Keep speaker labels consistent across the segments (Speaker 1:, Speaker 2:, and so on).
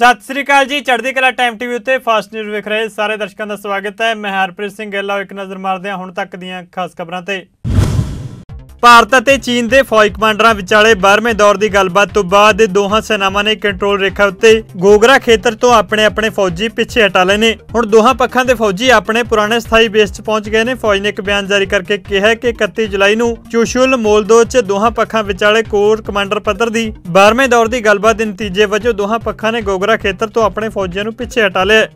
Speaker 1: ਸਤਿ ਸ੍ਰੀ ਅਕਾਲ ਜੀ। ਚੜ੍ਹਦੀ ਕਲਾ ਟਾਈਮ ਟੀਵੀ ਉੱਤੇ ਫਾਸਟ ਨਿਊਜ਼ ਵੇਖ ਰਹੇ ਸਾਰੇ ਦਰਸ਼ਕਾਂ ਦਾ ਸਵਾਗਤ ਹੈ। ਮੈਂ ਹਰਪ੍ਰੀਤ ਸਿੰਘ ਗਿੱਲ, ਆਓ ਇੱਕ ਨਜ਼ਰ ਮਾਰਦੇ ਹਾਂ ਹੁਣ ਤੱਕ ਦੀਆਂ ਖਾਸ ਖਬਰਾਂ ਤੇ। ਭਾਰਤ ਅਤੇ ਚੀਨ ਦੇ ਫੌਜ ਕਮਾਂਡਰਾਂ ਵਿਚਾਲੇ 12ਵੇਂ ਦੌਰ ਦੀ ਗੱਲਬਾਤ ਤੋਂ ਬਾਅਦ ਦੋਹਾਂ ਸੈਨਾਵਾਂ ਨੇ ਕੰਟਰੋਲ ਰੇਖਾ ਉੱਤੇ ਗੋਗਰਾ ਖੇਤਰ ਤੋਂ ਆਪਣੇ ਆਪਣੇ ਫੌਜੀ ਪਿੱਛੇ ਹਟਾ ਲਏ ਨੇ। ਹੁਣ ਦੋਹਾਂ ਪੱਖਾਂ ਦੇ ਫੌਜੀ ਆਪਣੇ ਪੁਰਾਣੇ ਸਥਾਈ ਬੇਸ 'ਚ ਪਹੁੰਚ ਗਏ ਨੇ। ਫੌਜ ਨੇ ਇੱਕ ਬਿਆਨ ਜਾਰੀ ਕਰਕੇ ਕਿਹਾ ਕਿ 31 ਜੁਲਾਈ ਨੂੰ ਚੁਸ਼ੁਲ ਮੋਲਦੋ 'ਚ ਦੋਹਾਂ ਪੱਖਾਂ ਵਿਚਾਲੇ ਕੋਰ ਕਮਾਂਡਰ ਪੱਧਰ ਦੀ 12ਵੇਂ ਦੌਰ ਦੀ ਗੱਲਬਾਤ ਦੇ ਨਤੀਜੇ ਵਜੋਂ ਦੋਹਾਂ ਪੱਖਾਂ ਨੇ ਗੋਗਰਾ ਖੇਤਰ ਤੋਂ ਆਪਣੇ ਫੌਜੀਆਂ ਨੂੰ ਪਿੱਛੇ ਹਟਾ ਲਿਆ।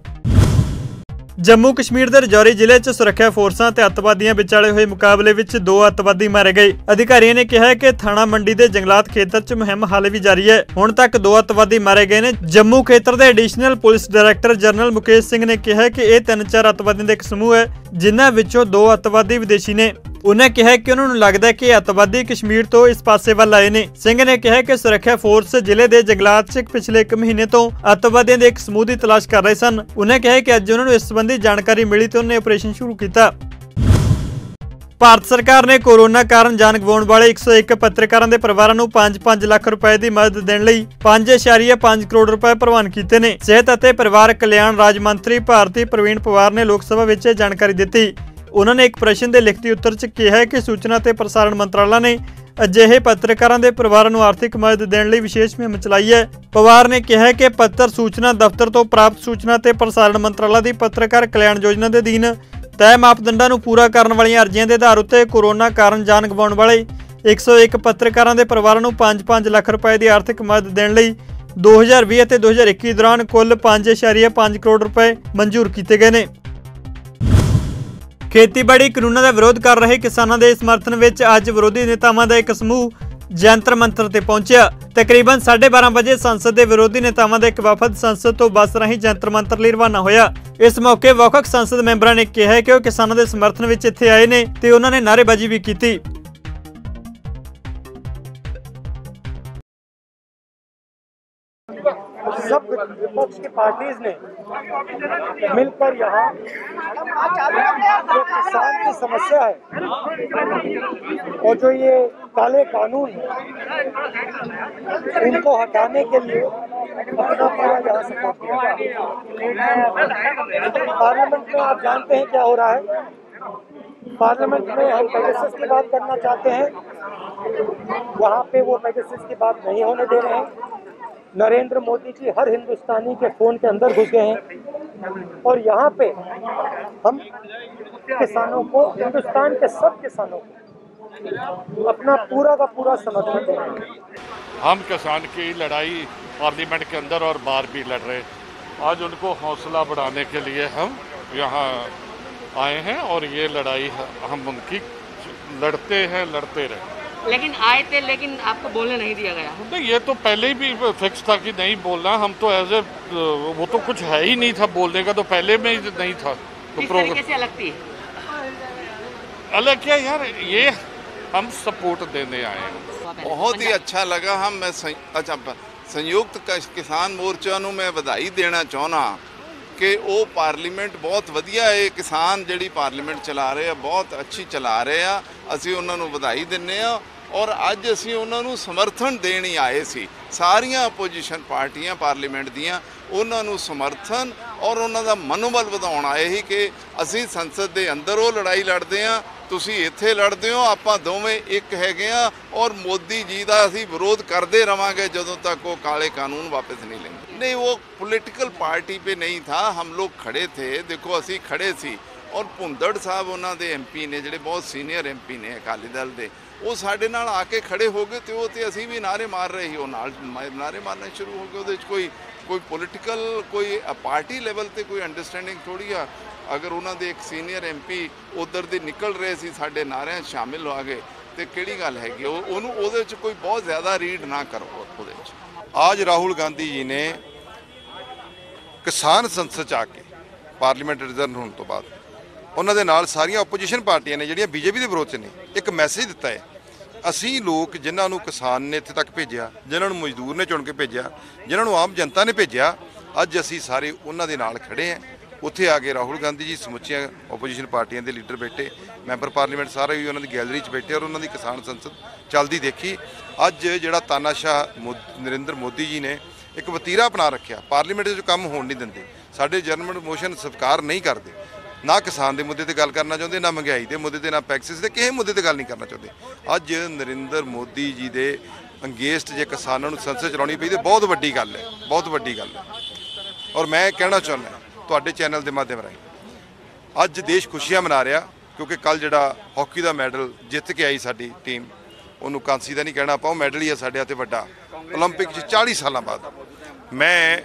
Speaker 1: ਜੰਮੂ ਕਸ਼ਮੀਰ ਦੇ ਰਜੌਰੀ ਜ਼ਿਲ੍ਹੇ 'ਚ ਸੁਰੱਖਿਆ ਫੋਰਸਾਂ ਤੇ ਅੱਤਵਾਦੀਆਂ ਵਿਚਾਲੇ ਹੋਏ ਮੁਕਾਬਲੇ ਵਿੱਚ ਦੋ ਅੱਤਵਾਦੀ ਮਾਰੇ ਗਏ। ਅਧਿਕਾਰੀਆਂ ਨੇ ਕਿਹਾ ਕਿ ਥਾਣਾ ਮੰਡੀ ਦੇ ਜੰਗਲਾਤ ਖੇਤਰ 'ਚ ਮੁਹਿੰਮ ਹਾਲੇ ਵੀ ਜਾਰੀ ਹੈ। ਹੁਣ ਤੱਕ ਦੋ ਅੱਤਵਾਦੀ ਮਾਰੇ ਗਏ ਨੇ। ਜੰਮੂ ਖੇਤਰ ਦੇ additional police director general Mukesh Singh ਨੇ ਕਿਹਾ ਕਿ ਇਹ ਤਿੰਨ ਚਾਰ ਅੱਤਵਾਦੀਆਂ ਦਾ ਇੱਕ ਸਮੂਹ ਹੈ, ਜਿਨ੍ਹਾਂ ਵਿੱਚੋਂ ਦੋ ਅੱਤਵਾਦੀ ਵਿਦੇਸ਼ੀ ਨੇ। ਉਹਨਾਂ ਕਿਹਾ ਕਿ ਉਹਨਾਂ ਨੂੰ ਲੱਗਦਾ ਹੈ ਕਿ ਅੱਤਵਾਦੀ ਕਸ਼ਮੀਰ ਤੋਂ ਇਸ ਪਾਸੇ ਵੱਲ ਆਏ ਨੇ। ਸਿੰਘ ਨੇ ਕਿਹਾ ਕਿ ਸੁਰੱਖਿਆ ਫੋਰਸ ਜ਼ਿਲ੍ਹੇ ਦੇ ਜੰਗਲਾਤ 'ਚ ਪਿਛਲੇ ਇੱਕ ਮਹੀਨੇ ਤੋਂ ਅੱਤਵਾਦੀਆਂ ਦੇ ਇੱਕ ਸਮੂਹ ਦੀ ਤਲਾਸ਼ ਕਰ ਰਹੇ ਸਨ। ਉਹਨਾਂ ਕਿਹਾ ਕਿ ਅੱਜ ਉਹਨਾਂ ਨੂੰ ਇਸ ਸੰਬੰਧੀ ਜਾਣਕਾਰੀ ਮਿਲੀ ਤੇ ਉਹਨੇ ਆਪਰੇਸ਼ਨ ਸ਼ੁਰੂ ਕੀਤਾ। ਭਾਰਤ ਸਰਕਾਰ ਨੇ ਕੋਰੋਨਾ ਕਾਰਨ ਜਾਨ ਗਵਾਉਣ ਵਾਲੇ 101 ਪੱਤਰਕਾਰਾਂ ਦੇ ਪਰਿਵਾਰਾਂ ਨੂੰ 5-5 ਲੱਖ ਰੁਪਏ ਦੀ ਮਦਦ ਦੇਣ ਲਈ 5.5 ਕਰੋੜ ਰੁਪਏ ਪ੍ਰਵਾਨ ਕੀਤੇ ਨੇ। ਸਿਹਤ ਅਤੇ ਪਰਿਵਾਰ ਕਲਿਆਣ ਰਾਜ ਮੰਤਰੀ ਭਾਰਤੀ ਪ੍ਰਵੀਨ ਪਵਾਰ ਨੇ ਲੋਕ ਸਭਾ ਵਿੱਚ ਇਹ ਜਾਣਕਾਰੀ ਦਿੱਤੀ। ਉਹਨਾਂ ਨੇ ਇੱਕ ਪ੍ਰਸ਼ਨ ਦੇ ਲਿਖਤੀ ਉੱਤਰ 'ਚ ਕਿਹਾ ਕਿ ਸੂਚਨਾ ਤੇ ਪ੍ਰਸਾਰਣ ਮੰਤਰਾਲਾ ਨੇ ਅਜਿਹੇ ਪੱਤਰਕਾਰਾਂ ਦੇ ਪਰਿਵਾਰਾਂ ਨੂੰ ਆਰਥਿਕ ਮਦਦ ਦੇਣ ਲਈ ਵਿਸ਼ੇਸ਼ ਮੁਹਿੰਮ ਚਲਾਈ ਹੈ। ਪਵਾਰ ਨੇ ਕਿਹਾ ਕਿ ਪੱਤਰ ਸੂਚਨਾ ਦਫ਼ਤਰ ਤੋਂ ਪ੍ਰਾਪਤ ਸੂਚਨਾ ਤੇ ਪ੍ਰਸਾਰਣ ਮੰਤਰਾਲਾ ਦੀ ਪੱਤਰਕਾਰ ਕਲਿਆਣ ਯੋਜਨਾ ਦੇ ਅਧੀਨ ਤੈਅ ਮਾਪਦੰਡਾਂ ਨੂੰ ਪੂਰਾ ਕਰਨ ਵਾਲੀਆਂ ਅਰਜ਼ੀਆਂ ਦੇ ਆਧਾਰ ਉੱਤੇ ਕੋਰੋਨਾ ਕਾਰਨ ਜਾਨ ਗਵਾਉਣ ਵਾਲੇ 101 ਪੱਤਰਕਾਰਾਂ ਦੇ ਪਰਿਵਾਰਾਂ ਨੂੰ 5-5 ਲੱਖ ਰੁਪਏ ਦੀ ਆਰਥਿਕ ਮਦਦ ਦੇਣ ਲਈ 2020 ਅਤੇ 2021 ਦੌਰਾਨ ਕੁੱਲ 5.5 ਕਰੋੜ ਰੁਪਏ ਮਨਜ਼ੂਰ ਕੀਤੇ ਗਏ ਨੇ। ਖੇਤੀਬਾੜੀ ਕਾਨੂੰਨਾਂ ਦਾ ਵਿਰੋਧ ਕਰ ਰਹੇ ਕਿਸਾਨਾਂ ਦੇ ਸਮਰਥਨ ਵਿੱਚ ਅੱਜ ਵਿਰੋਧੀ ਨੇਤਾਵਾਂ ਦਾ ਇੱਕ ਸਮੂਹ ਜੰਤਰ ਮੰਤਰ ਤੇ ਪਹੁੰਚਿਆ। ਤਕਰੀਬਨ 12:30 ਵਜੇ ਸੰਸਦ ਦੇ ਵਿਰੋਧੀ ਨੇਤਾਵਾਂ ਦਾ ਇੱਕ ਵਫਦ ਸੰਸਦ ਤੋਂ ਬੱਸ ਰਾਹੀਂ ਜੰਤਰ ਮੰਤਰ ਲਈ ਰਵਾਨਾ ਹੋਇਆ। ਇਸ ਮੌਕੇ ਵੱਖ-ਵੱਖ ਸੰਸਦ ਮੈਂਬਰਾਂ ਨੇ ਕਿਹਾ ਕਿ ਉਹ ਕਿਸਾਨਾਂ ਦੇ ਸਮਰਥਨ ਵਿੱਚ ਇੱਥੇ ਆਏ ਨੇ ਤੇ ਉਹਨਾਂ ਨੇ ਨਾਅਰੇਬਾਜ਼ੀ ਵੀ ਕੀਤੀ।
Speaker 2: विपक्ष की पार्टीज़ ने मिलकर यहाँ जो किसान की समस्या है और जो ये काले कानून है उनको हटाने के लिए अपना पूरा यहाँ सपोर्ट किया पार्लियामेंट में आप जानते हैं क्या हो रहा है? पार्लियामेंट में हम पेगासस की बात करना चाहते हैं। वहाँ पे वो पेगासस की बात नहीं होने दे रहे हैं। नरेंद्र मोदी जी हर हिंदुस्तानी के फ़ोन के अंदर घुस गए हैं। और यहाँ पे हम किसानों को, हिंदुस्तान के सब किसानों को अपना पूरा का पूरा समर्थन दे रहे हैं।
Speaker 3: हम किसान की लड़ाई पार्लियामेंट के अंदर और बाहर भी लड़ रहे आज उनको हौसला बढ़ाने के लिए हम यहाँ आए हैं और ये लड़ाई हम उनकी लड़ते हैं, लड़ते रहे।
Speaker 4: लेकिन आए थे लेकिन आपको बोलने नहीं दिया गया।
Speaker 3: नहीं ये तो पहले ही भी फिक्स था कि नहीं बोलना। हम तो एज ए वो तो कुछ है ही नहीं था बोलने का तो पहले में नहीं था। तो प्रोग्राम
Speaker 4: अलग थी?
Speaker 3: अलग क्या यार ये हम सपोर्ट देने आए हैं।
Speaker 5: बहुत अच्छा, ही अच्छा लगा। हम मैं अच्छा संयुक्त किसान मोर्चा मैं बधाई देना चाहना ਕਿ ਉਹ ਪਾਰਲੀਮੈਂਟ ਬਹੁਤ ਵਧੀਆ ਹੈ ਕਿਸਾਨ ਜਿਹੜੀ ਪਾਰਲੀਮੈਂਟ ਚਲਾ ਰਹੇ ਆ, ਬਹੁਤ ਅੱਛੀ ਚਲਾ ਰਹੇ ਆ। ਅਸੀਂ ਉਹਨਾਂ ਨੂੰ ਵਧਾਈ ਦਿੰਨੇ ਆ ਔਰ ਅੱਜ ਅਸੀਂ ਉਹਨਾਂ ਨੂੰ ਸਮਰਥਨ ਦੇਣ ਹੀ ਆਏ ਸੀ। ਸਾਰੀਆਂ ਆਪੋਜੀਸ਼ਨ ਪਾਰਟੀਆਂ ਪਾਰਲੀਮੈਂਟ ਦੀਆਂ ਉਹਨਾਂ ਨੂੰ ਸਮਰਥਨ ਔਰ ਉਹਨਾਂ ਦਾ ਮਨੋਬਲ ਵਧਾਉਣ ਆਏ ਸੀ ਕਿ ਅਸੀਂ ਸੰਸਦ ਦੇ ਅੰਦਰ ਉਹ ਲੜਾਈ ਲੜਦੇ ਆ, ਤੁਸੀਂ ਇੱਥੇ ਲੜਦੇ ਹੋ, ਆਪਾਂ ਦੋਵੇਂ ਇੱਕ ਹੈਗੇ ਆ ਔਰ ਮੋਦੀ ਜੀ ਦਾ ਅਸੀਂ ਵਿਰੋਧ ਕਰਦੇ ਰਵਾਂਗੇ ਜਦੋਂ ਤੱਕ ਉਹ ਕਾਲੇ ਕਾਨੂੰਨ ਵਾਪਸ ਨਹੀਂ ਲੈਂਦੇ ਨਹੀਂ ਉਹ पॉलिटिकल ਪਾਰਟੀ ਪੇ ਨਹੀਂ ਥਾ ਹਮ ਲੋਕ खड़े ਥੇ ਦੇਖੋ ਅਸੀਂ ਖੜੇ ਸੀ ਔਰ ਭੁੰਦੜ ਸਾਹਿਬ ਉਹਨਾਂ ਦੇ ਐਮਪੀ ਨੇ ਜਿਹੜੇ ਬਹੁਤ ਸੀਨੀਅਰ ਐਮਪੀ ਨੇ ਅਕਾਲੀ ਦਲ ਦੇ ਉਹ ਸਾਡੇ ਨਾਲ ਆ ਕੇ ਖੜੇ ਹੋ ਗਏ ਤੇ ਉਹ ਤੇ ਅਸੀਂ ਵੀ ਨਾਰੇ ਮਾਰ ਰਹੇ ਸੀ ਉਹ ਨਾਲ ਨਾਰੇ ਮਾਰਨੇ ਸ਼ੁਰੂ ਹੋ ਗਏ ਉਹਦੇ ਵਿੱਚ ਕੋਈ ਕੋਈ ਪੋਲਿਟੀਕਲ ਕੋਈ ਪਾਰਟੀ ਲੈਵਲ ਤੇ ਕੋਈ ਅੰਡਰਸਟੈਂਡਿੰਗ ਥੋੜੀ ਆ ਅਗਰ ਉਹਨਾਂ ਦੇ ਇੱਕ ਸੀਨੀਅਰ ਐਮਪੀ ਉਧਰ ਦੇ ਨਿਕਲ ਰਹੇ ਸੀ ਸਾਡੇ ਨਾਰਿਆਂ ਸ਼ਾਮਿਲ ਹੋ ਗਏ ਤੇ ਕਿਹੜੀ ਗੱਲ ਹੈਗੀ ਉਹਨੂੰ ਉਹਦੇ ਵਿੱਚ ਕੋਈ ਬਹੁਤ ਜ਼ਿਆਦਾ ਰੀਡ ਨਾ ਕਰੋ ਉਹਦੇ ਵਿੱਚ
Speaker 6: आज राहुल गांधी जी ने ਕਿਸਾਨ ਸੰਸਦ ਚ ਆ ਕੇ ਪਾਰਲੀਮੈਂਟ ਰਿਜ਼ਰਵ ਹੋਣ ਤੋਂ ਬਾਅਦ ਉਹਨਾਂ ਦੇ ਨਾਲ ਸਾਰੀਆਂ ਆਪੋਜੀਸ਼ਨ ਪਾਰਟੀਆਂ ਨੇ ਜਿਹੜੀਆਂ ਬੀਜੇਪੀ ਦੇ ਵਿਰੋਧ 'ਚ ਨੇ ਇੱਕ ਮੈਸੇਜ ਦਿੱਤਾ ਹੈ ਅਸੀਂ ਲੋਕ ਜਿਨ੍ਹਾਂ ਨੂੰ ਕਿਸਾਨ ਨੇ ਇੱਥੇ ਤੱਕ ਭੇਜਿਆ ਜਿਨ੍ਹਾਂ ਨੂੰ ਮਜ਼ਦੂਰ ਨੇ ਚੁਣ ਕੇ ਭੇਜਿਆ ਜਿਨ੍ਹਾਂ ਨੂੰ ਆਮ ਜਨਤਾ ਨੇ ਭੇਜਿਆ ਅੱਜ ਅਸੀਂ ਸਾਰੇ ਉਹਨਾਂ ਦੇ ਨਾਲ ਖੜੇ ਹਾਂ ਉੱਥੇ ਆ ਕੇ ਰਾਹੁਲ ਗਾਂਧੀ ਜੀ ਸਮੁੱਚੀਆਂ ਆਪੋਜੀਸ਼ਨ ਪਾਰਟੀਆਂ ਦੇ ਲੀਡਰ ਬੈਠੇ ਮੈਂਬਰ ਪਾਰਲੀਮੈਂਟ ਸਾਰੇ ਵੀ ਉਹਨਾਂ ਦੀ ਗੈਲਰੀ 'ਚ ਬੈਠੇ ਔਰ ਉਹਨਾਂ ਦੀ ਕਿਸਾਨ ਸੰਸਦ ਚੱਲਦੀ ਦੇਖੀ। ਅੱਜ ਜਿਹੜਾ ਤਾਨਾਸ਼ਾਹ ਮੋ- ਨਰਿੰਦਰ ਮੋਦੀ ਜੀ ਨੇ ਇੱਕ ਵਤੀਰਾ ਅਪਣਾ ਰੱਖਿਆ। ਪਾਰਲੀਮੈਂਟ 'ਚ ਕੰਮ ਹੋਣ ਨਹੀਂ ਦਿੰਦੇ। ਸਾਡੇ ਜਨਰਲ ਮੋਸ਼ਨ ਸਵੀਕਾਰ ਨਹੀਂ ਕਰਦੇ। ਨਾ ਕਿਸਾਨ ਦੇ ਮੁੱਦੇ ਤੇ ਗੱਲ ਕਰਨਾ ਚਾਹੁੰਦੇ, ਨਾ ਮਹਿੰਗਾਈ ਦੇ ਮੁੱਦੇ ਤੇ, ਨਾ ਪੈਕਸਿਸ ਦੇ ਕਿਸੇ ਮੁੱਦੇ ਤੇ ਗੱਲ ਨਹੀਂ ਕਰਨਾ ਚਾਹੁੰਦੇ। ਅੱਜ ਨਰਿੰਦਰ ਮੋਦੀ ਜੀ ਦੇ ਅੰਗੇਸਟ ਜੇ ਕਿਸਾਨਾਂ ਨੂੰ ਸੰਸਦ ਚਲਾਉਣੀ ਪਈ ਤੇ ਬਹੁਤ ਵੱਡੀ ਗੱਲ ਹੈ, ਬਹੁਤ ਵੱਡੀ ਗੱਲ ਹੈ। ਔਰ ਮੈਂ ਕਹਿਣਾ ਚਾਹੁੰਦਾ ਤੁਹਾਡੇ ਚੈਨਲ ਦੇ ਮਾਧਿਅਮ ਰਾਹੀਂ ਅੱਜ ਦੇਸ਼ ਖੁਸ਼ੀਆਂ ਮਨਾ ਰਿਹਾ ਕਿਉਂਕਿ ਕੱਲ ਜਿਹੜਾ ਹਾਕੀ ਦਾ ਮੈਡਲ ਜਿੱਤ ਕੇ ਆਈ ਸਾਡੀ ਟੀਮ ਉਹਨੂੰ ਕਾਂਸੀ ਦਾ ਨਹੀਂ ਕਹਿਣਾ ਆਪਾਂ ਉਹ ਮੈਡਲ ਹੀ ਆ ਸਾਡੇ ਹੱਥੇ ਵੱਡਾ 올림픽 'ਚ 40 ਸਾਲਾਂ ਬਾਅਦ ਮੈਂ